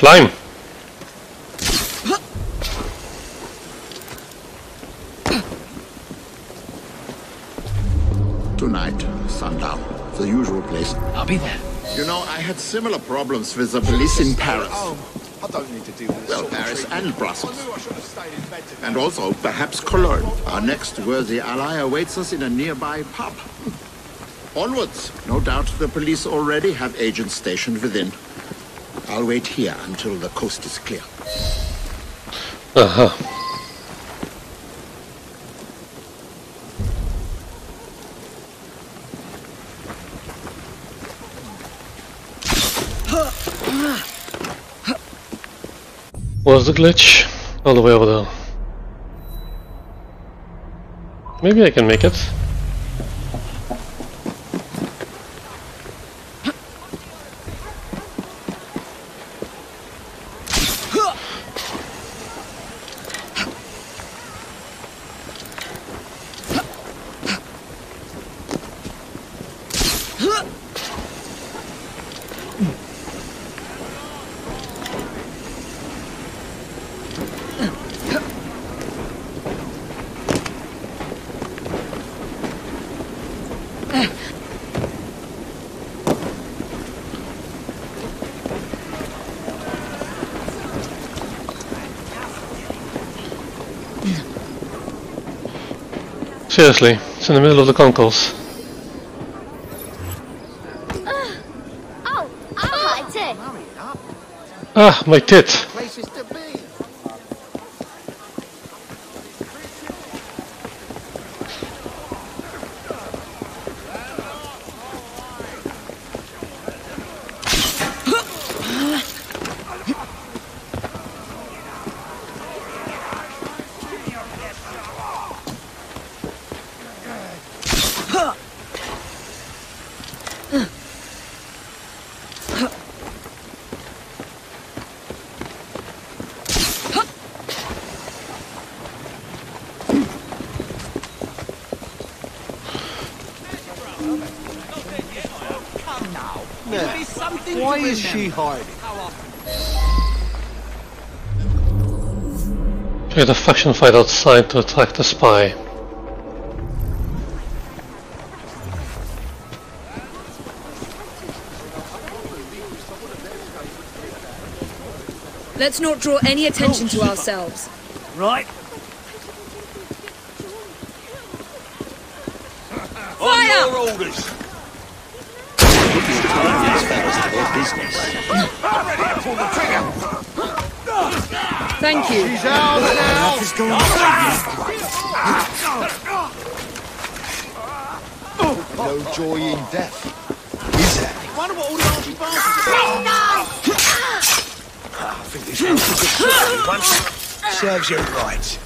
Climb!
Tonight, sundown. The usual place.
I'll be there.
You know, I had similar problems with the police in Paris.
Oh, I don't need to deal with
Well,
sort of
Paris
treatment.
and Brussels.
I knew I should have stayed in bed.
And also, perhaps Cologne. Our next worthy ally awaits us in a nearby pub. Onwards. No doubt the police already have agents stationed within. I'll wait here until the coast is clear.
Uh-huh. Where's the glitch? All the way over there. Maybe I can make it. Seriously, it's in the middle of the concourse.
Oh.
Ah, my tit! We had a faction fight outside to attract a spy.
Let's not draw any attention to ourselves.
Right.
On your orders.
Thank you.
She's out now. No joy in death. Is there? Wonder what all the army bastards I think this house is a once. Serves you right.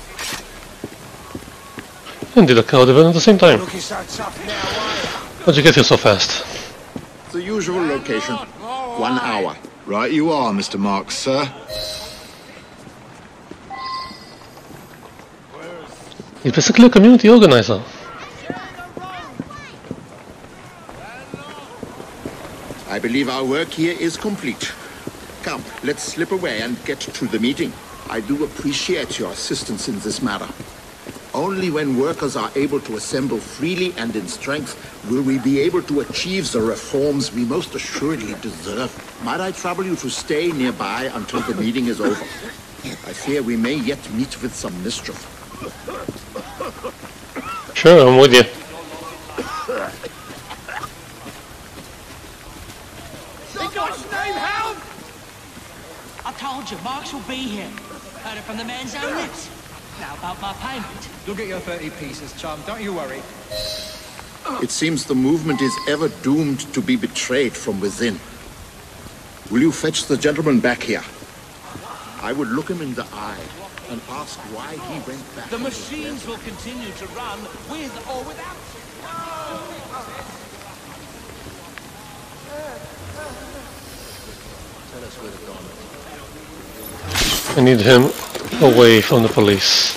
And did a crowd event at the same time.
Looking so tough now,
How'd you get here so fast?
The usual location. One hour.
Right you are, Mr. Marx, sir.
He's basically a community organizer.
I believe our work here is complete. Come, let's slip away and get to the meeting. I do appreciate your assistance in this matter. Only when workers are able to assemble freely and in strength will we be able to achieve the reforms we most assuredly deserve. Might I trouble you to stay nearby until the meeting is over? I fear we may yet meet with some mischief.
Sure, I'm with you.
God's name, help! I told you, Marx will be here. Heard it from the man's own lips. Now about my payment.
You'll get your 30 pieces, chum. Don't you worry.
It seems the movement is ever doomed to be betrayed from within. Will you fetch the gentleman back here? I would look him in the eye and ask why he oh, went back.
The machines will continue to run with or without
Tell us where the gone.
I need him away from the police.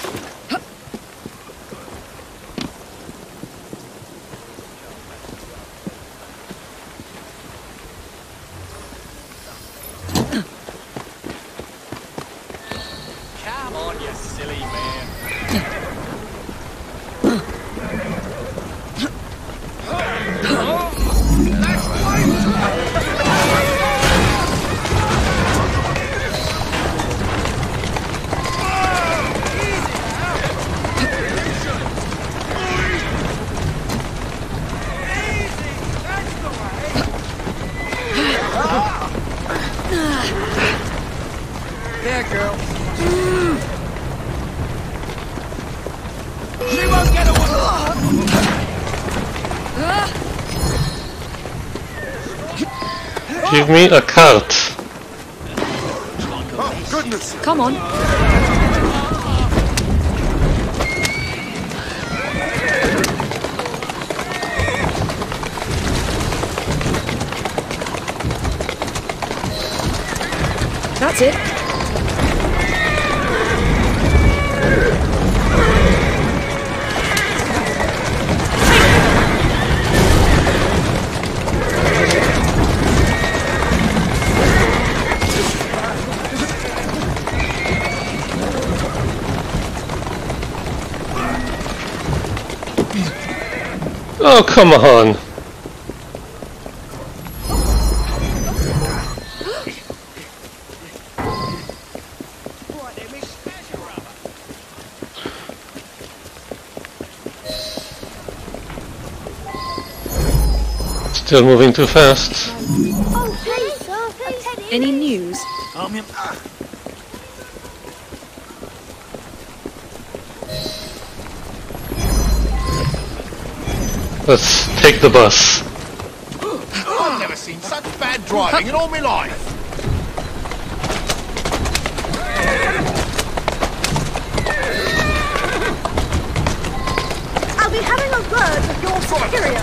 Give me a cart.
Oh, goodness!
Come on. That's it.
Oh, come on. Still moving too fast.
Oh, please, sir, please.
Any news?
Let's take the bus.
I've never seen such bad driving in all my life.
I'll be having a word with your superior.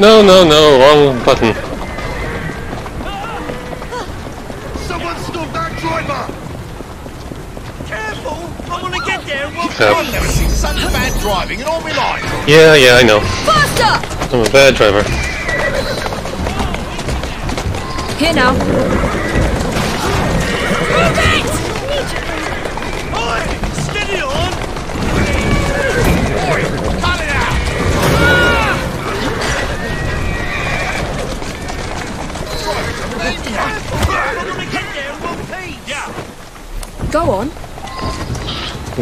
No, no, no, wrong button.
There and we'll
Crap.
I've never seen such bad driving in all my life.
Yeah, yeah, I know.
Faster!
I'm a bad driver.
Here now.
Oi! Steady on!
Cut it out!
I want to get there in one piece! Yeah!
Go on.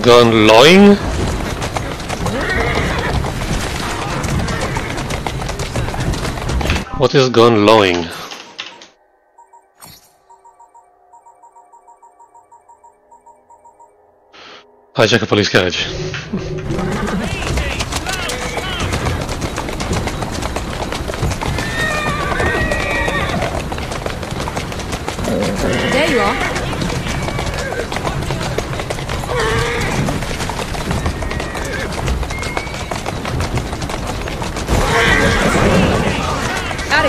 Gone lawing? What is gone lawing? Hijack a police carriage.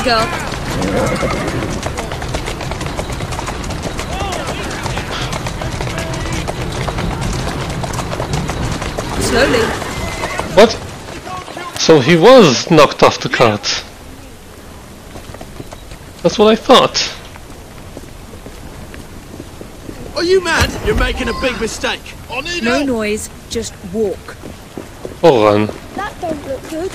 Atta girl. Slowly.
What? So he was knocked off the cart. That's what I thought.
Are you mad? You're making a big mistake.
I need
No
help.
noise, just walk.
Or run.
That don't look good.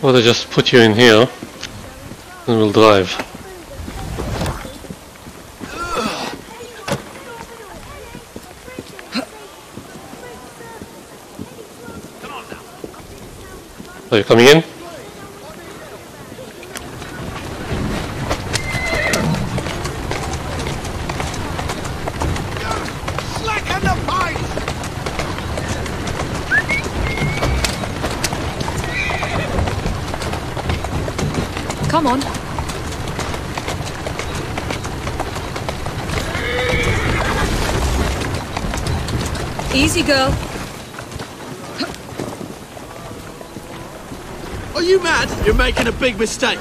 Or they just put you in here and we'll drive. Are you coming in?
A big mistake.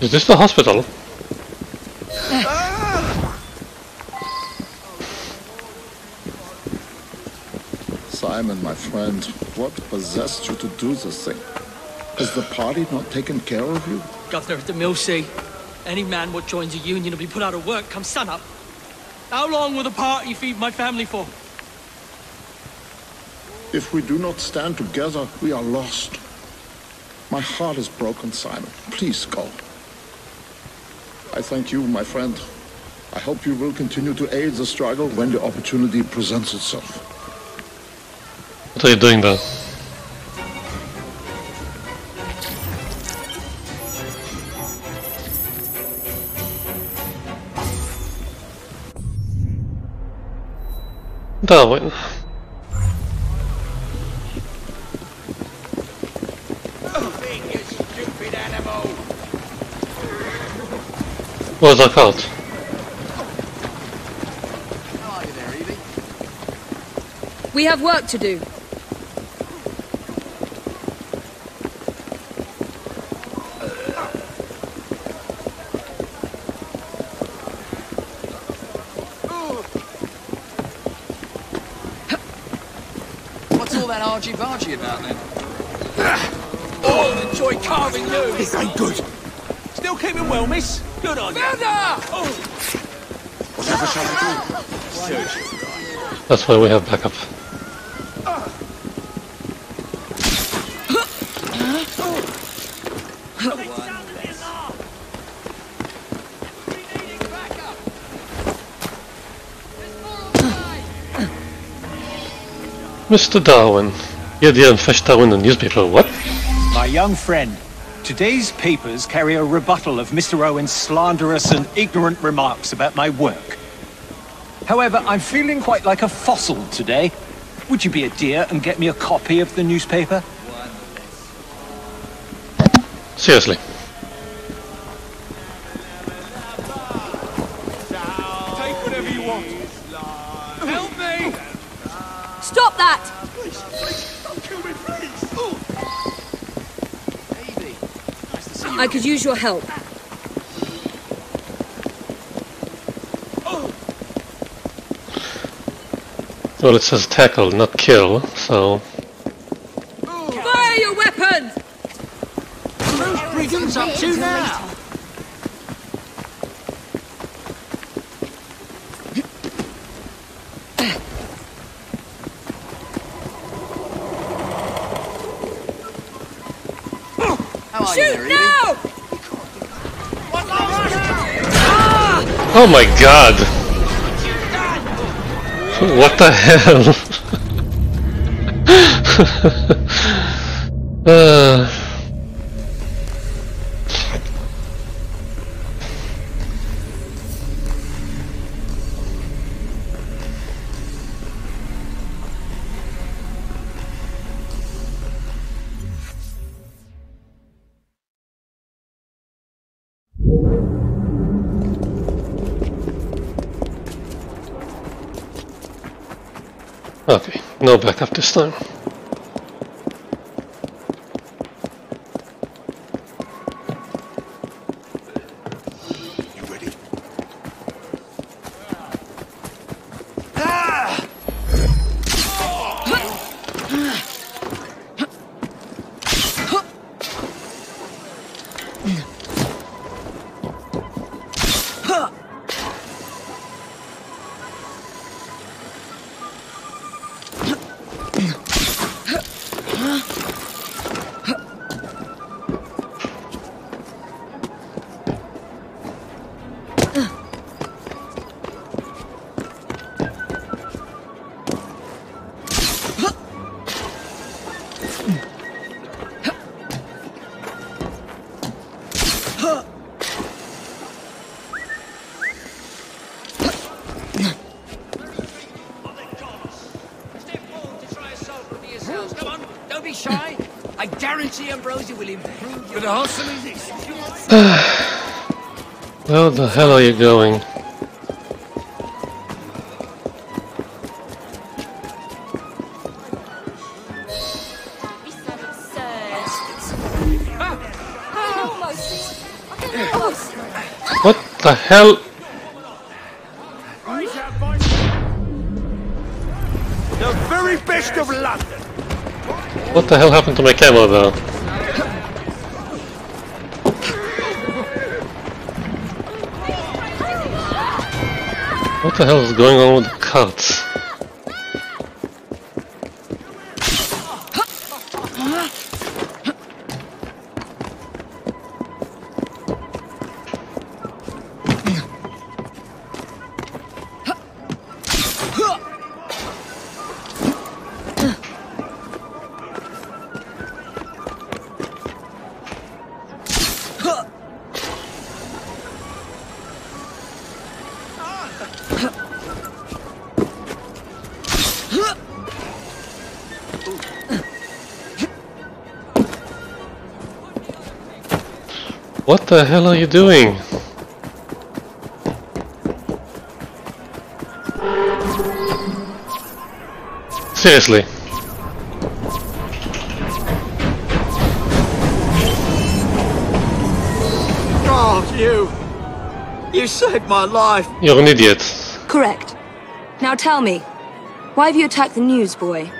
Is this the hospital?
Simon, my friend, what possessed you to do this thing? Has the party not taken care of you?
Governor at the mill say, any man what joins a union will be put out of work come sun up. How long will the party feed my family for?
If we do not stand together, we are lost. My heart is broken, Simon. Please go. I thank you, my friend. I hope you will continue to aid the struggle when the opportunity presents itself.
What you doing our?
How are you there, Evie?
We have work to do.
What's all that argy-bargy about then?
Oh, enjoy carving you.
This ain't good.
Still keeping well, miss. Good on you. Oh.
Whatever shall I
That's why we have backup. Mr. Darwin. You're the unfished Darwin in the newspaper. What?
My young friend, today's papers carry a rebuttal of Mr. Owen's slanderous and ignorant remarks about my work. However, I'm feeling quite like a fossil today. Would you be a dear and get me a copy of the newspaper?
Seriously.
I could use your help.
Well, it says tackle, not kill, so...
Fire your weapons!
Those brigands up to now?
How are you
Shoot
there, Evie?
now!
Oh my god! What the hell? uh, okay, no backup this time. Hell are you going? What the hell?
The very best of London.
What the hell happened to my camera though? The hell is going on with the carts? What the hell are you doing? Seriously.
God, you... You saved my life.
You're an idiot.
Correct. Now tell me, why have you attacked the newsboy?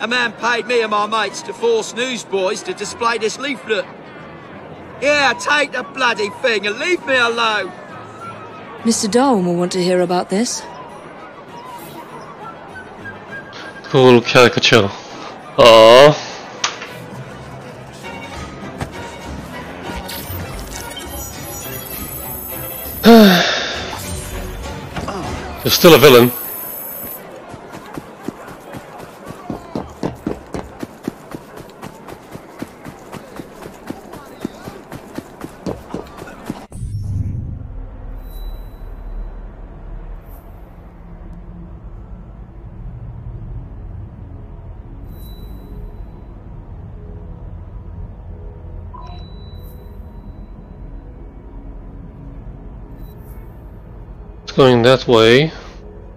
A man paid me and my mates to force newsboys to display this leaflet. Yeah, take the bloody thing and leave me alone.
Mr. Darwin will want to hear about this.
Cool caricature. Aww. You're still a villain. Going that way.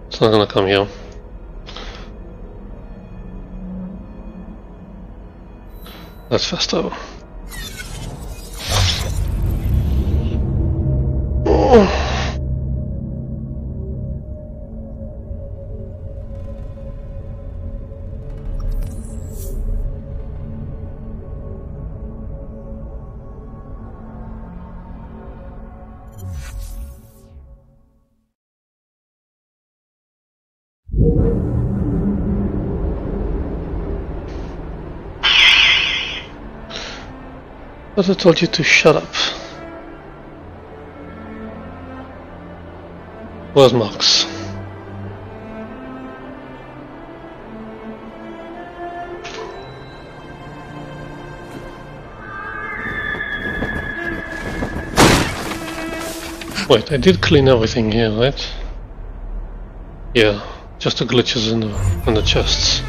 It's not gonna come here. That's faster. Oh. But I told you to shut up. Where's Max? Wait, I did clean everything here, right? Yeah, just the glitches in the in the chests.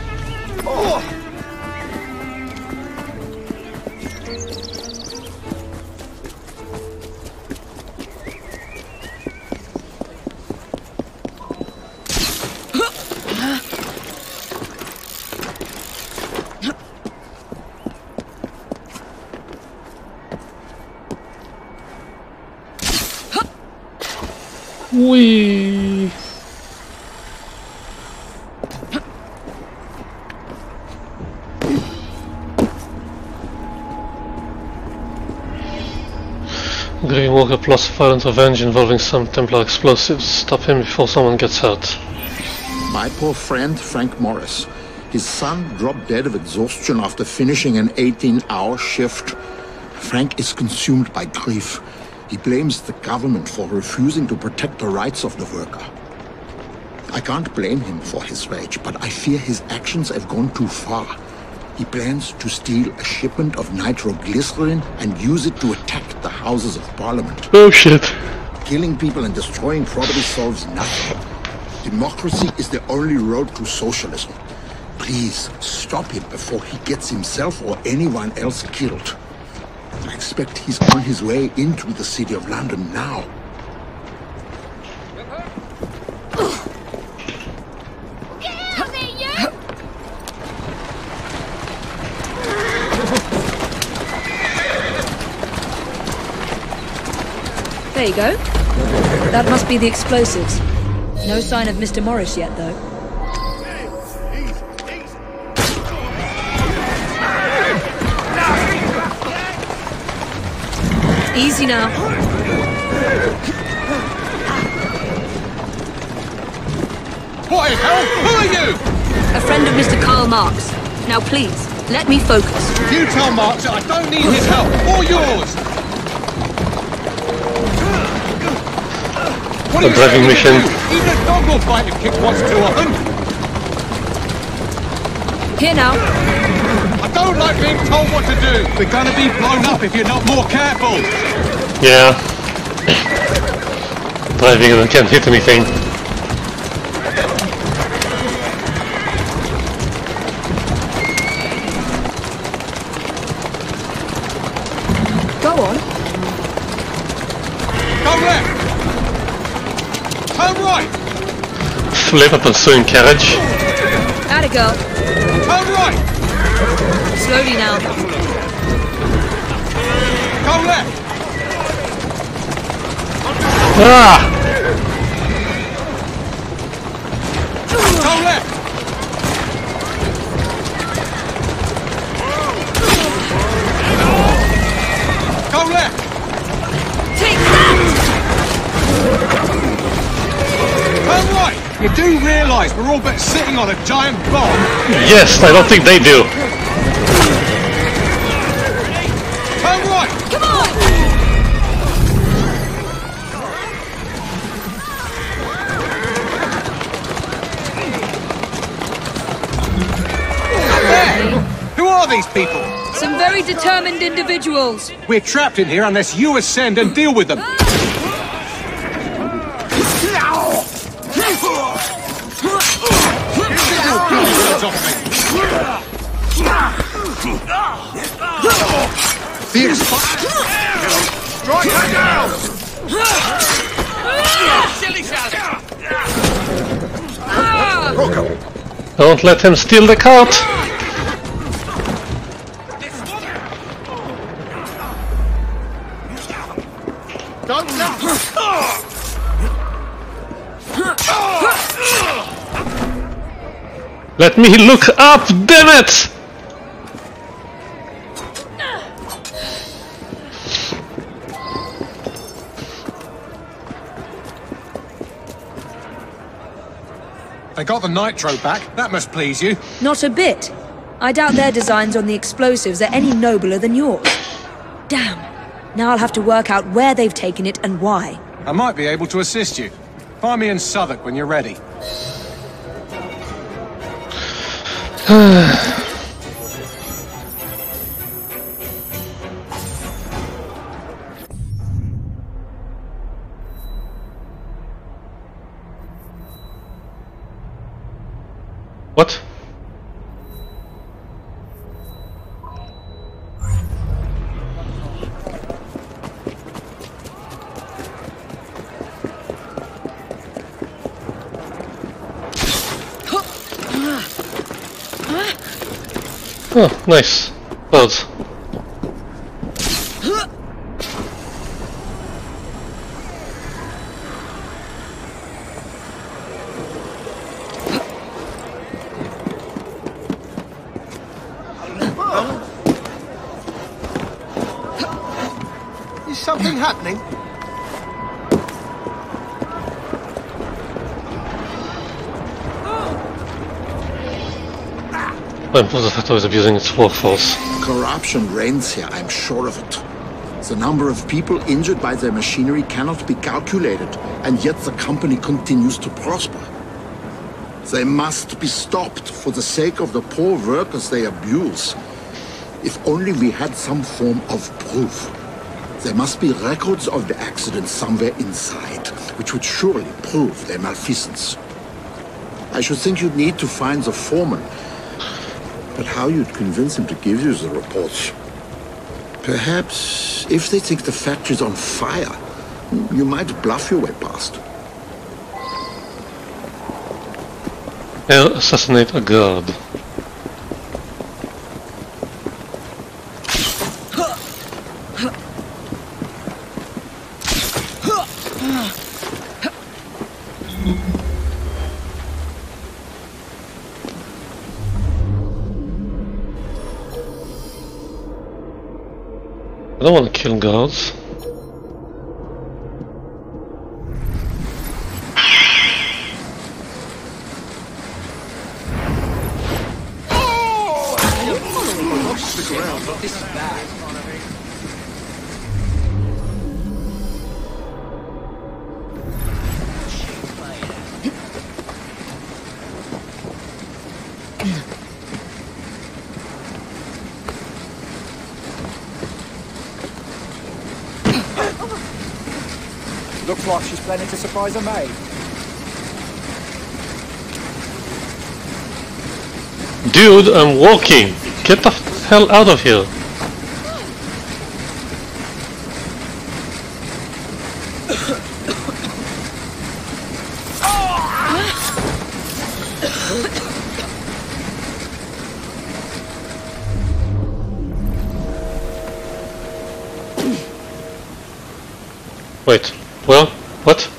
Walker plus violent revenge involving some Templar explosives. Stop him before someone gets hurt.
My poor friend, Frank Morris. His son dropped dead of exhaustion after finishing an 18-hour shift. Frank is consumed by grief. He blames the government for refusing to protect the rights of the worker. I can't blame him for his rage, but I fear his actions have gone too far. He plans to steal a shipment of nitroglycerin and use it to attack the Houses of Parliament.
Oh shit.
Killing people and destroying property solves nothing. Democracy is the only road to socialism. Please stop him before he gets himself or anyone else killed. I expect he's on his way into the city of London now.
There you go. That must be the explosives. No sign of Mr. Morris yet, though. Easy now.
What in hell? Who are you?
A friend of Mr. Karl Marx. Now please, let me focus.
You tell Marx that I don't need his help, or yours. What
A driving
expecting me to
mission.
Even a dog will fight if kicked once too often.
Here now.
I don't like being told what to do. We're gonna be blown up if you're not more careful.
Yeah. Driving and I can't hit anything. Flip up on pursuing carriage.
Atta girl.
Turn right!
Slowly now.
Go left!
Ah!
You do realise we're all but sitting on a giant bomb?
Yes, I don't think they do.
Turn right!
Come on!
There! Who are these people?
Some very determined individuals.
We're trapped in here unless you ascend and deal with them.
Don't let him steal the cart. Let me look up, damn it!
Nitro back. That must please you.
Not a bit. I doubt their designs on the explosives are any nobler than yours. Damn. Now I'll have to work out where they've taken it and why.
I might be able to assist you. Find me in Southwark when you're ready.
nice. Birds. I'm is abusing its workforce.
Corruption reigns here, I'm sure of it. The number of people injured by their machinery cannot be calculated, and yet the company continues to prosper. They must be stopped for the sake of the poor workers they abuse. If only we had some form of proof. There must be records of the accident somewhere inside, which would surely prove their malfeasance. I should think you'd need to find the foreman, but how you'd convince him to give you the reports? Perhaps if they think the factory's on fire, you might bluff your way past.
Air assassinate a guard. I to kill guards.
Planning to surprise a maid.
Dude, I'm walking! Get the hell out of here! Wait. Well, what?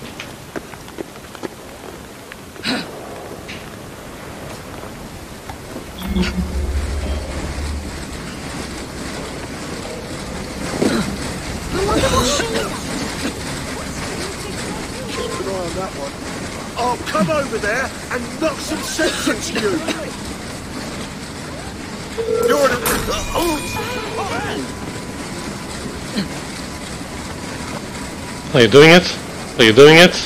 Keep an eye on that one. I'll come over there and knock some sense into you. You're an...
Are you doing it? Are you doing it?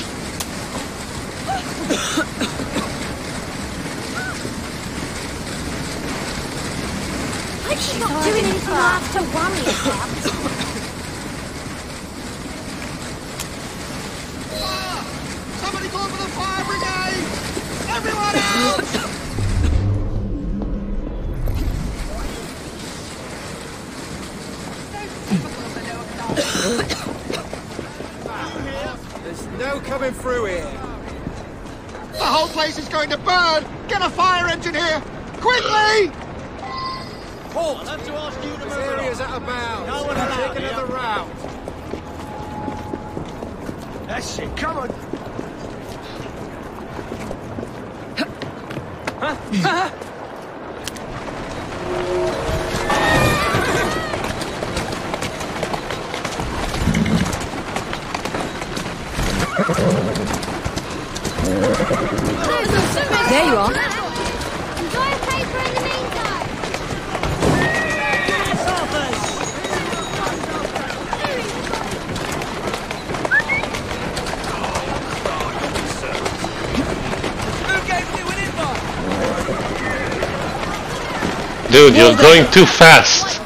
Dude, you're going too fast.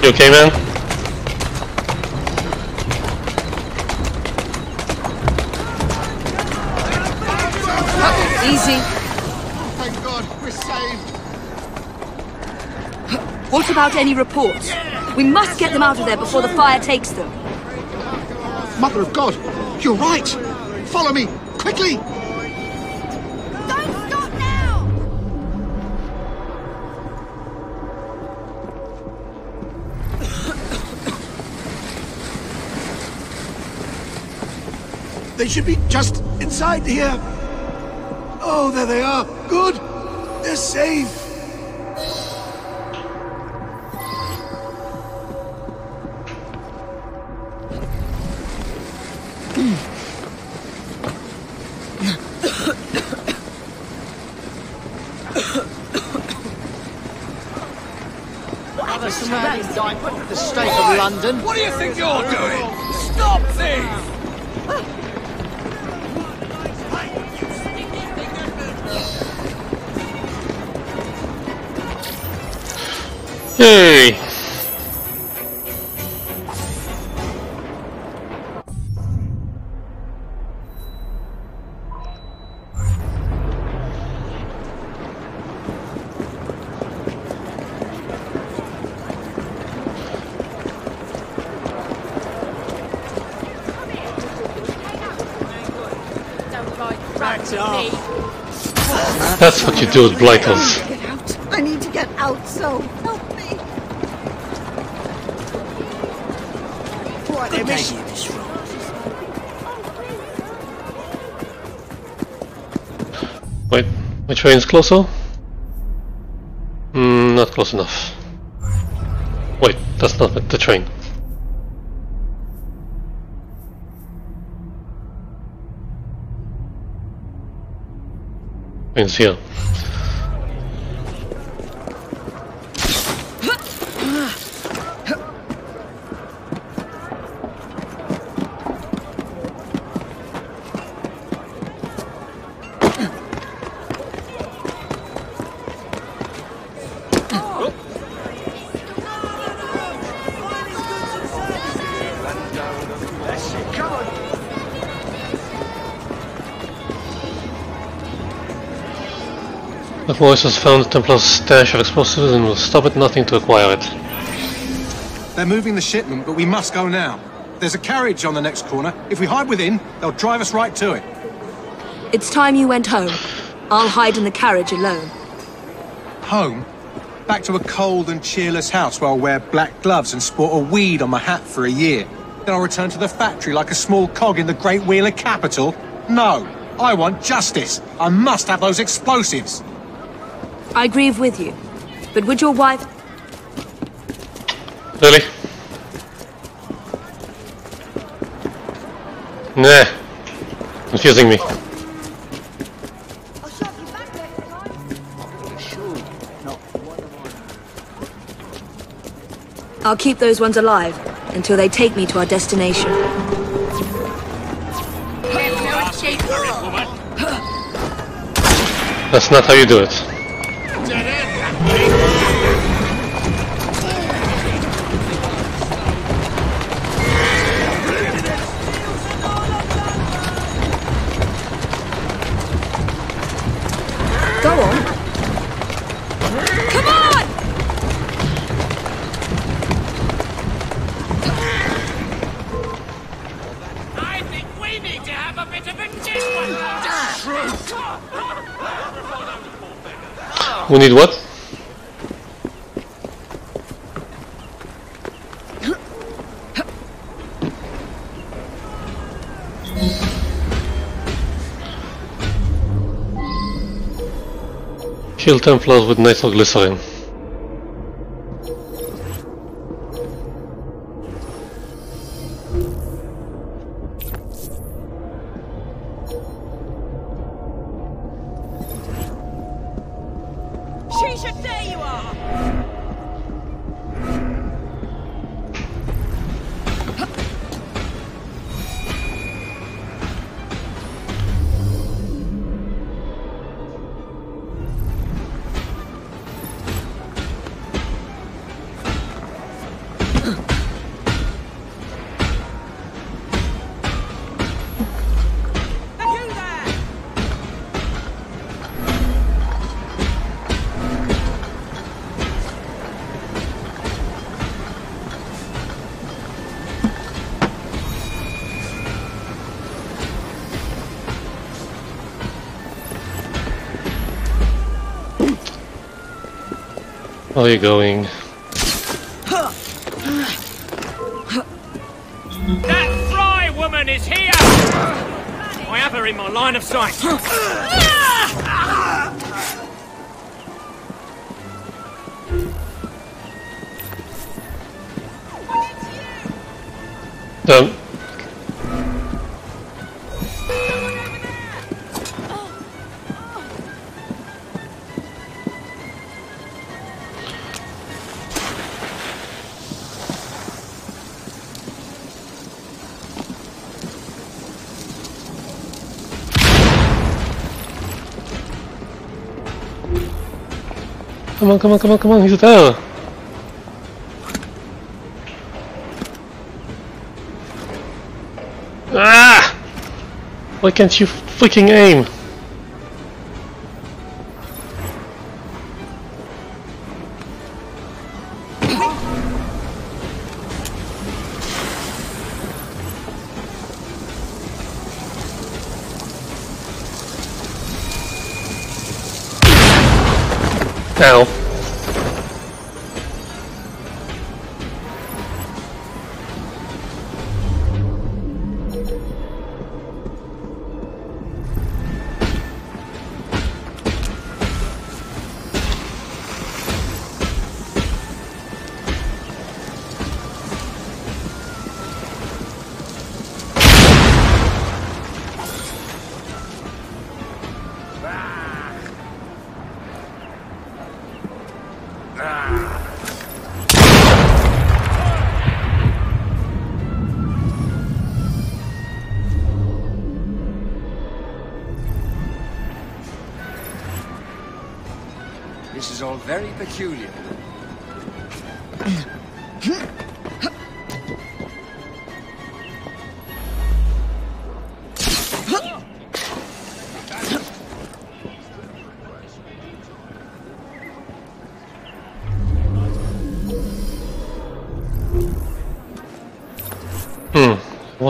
You okay, man?
What about any reports? We must get them out of there before the fire takes them.
Mother of God, you're right. Follow me, quickly.
Don't stop now!
They should be just inside here. Oh, there they are. Good. They're safe.
London.
What do you think you're doing? Stop thief!
Hey! What you do with blighters.
Get out. I need to get out, so help me.
Right, then, miss.
Wait, which way is closer? Mm, not close enough. Wait, that's not the train. Train's here. Voice has found the Templar's stash of explosives and will stop at nothing to acquire it.
They're moving the shipment, but we must go now. There's a carriage on the next corner. If we hide within, they'll drive us right to it.
It's time you went home. I'll hide in the carriage alone.
Home? Back to a cold and cheerless house where I'll wear black gloves and sport a weed on my hat for a year. Then I'll return to the factory like a small cog in the Great Wheel of Capital? No! I want justice! I must have those explosives!
I grieve with you. But would your wife...
Really? Nah. Confusing me.
I'll keep those ones alive until they take me to our destination.
That's not how you do it.
We need
what? Kill Templars with nitroglycerin.
Are
you going?
That Frye woman is here! I have her in my line of sight.
On, come on, come on, come on, he's there! Ah! Why can't you freaking aim?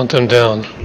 Them down.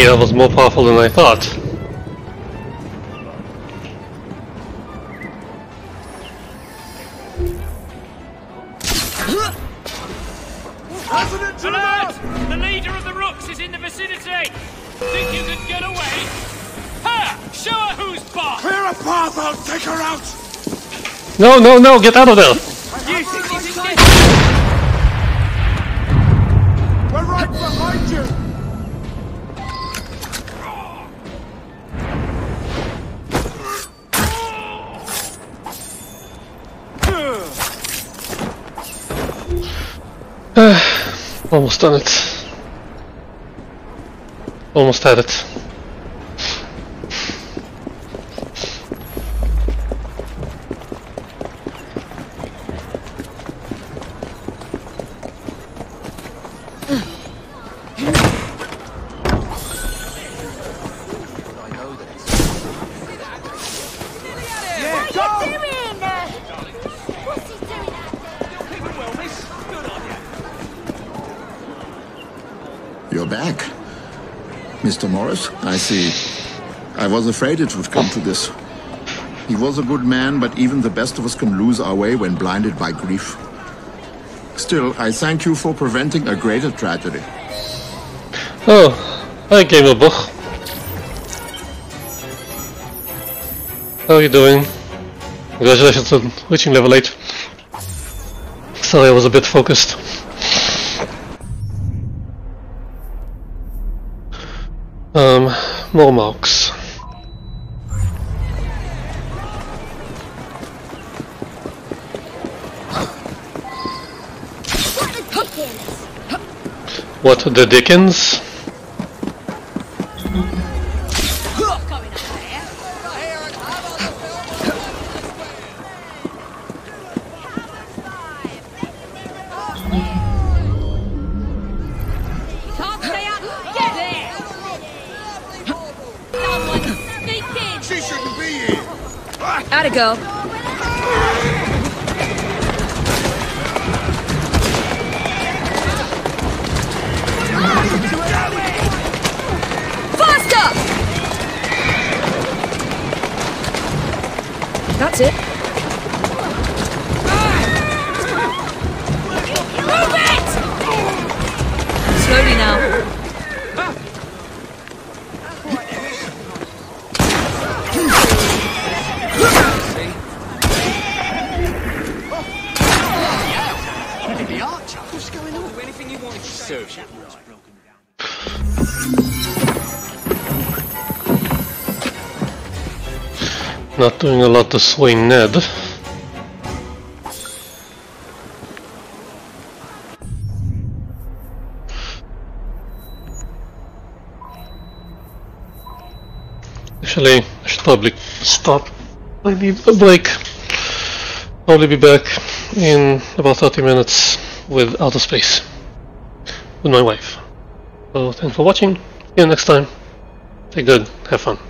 Okay, that was more powerful than I thought.
Alert! The leader of the Rooks is in the vicinity! Think you can get away? Ha! Show her who's boss!
Clear a path, I'll take her out!
No, no, no, get out of there! Almost done it. Almost had it.
I was afraid it would come to this. He was a good man, but even the best of us can lose our way when blinded by grief. Still, I thank you for preventing a greater tragedy.
Oh, hi Gamerbuch. How are you doing? Congratulations on reaching level 8. Sorry I was a bit focused. More marks. What the dickens?
to
swing Ned. Actually, I should probably stop. I need a break. Probably be back in about 30 minutes with Outer Space. With my wife. So thanks for watching. See you next time. Stay good. Have fun.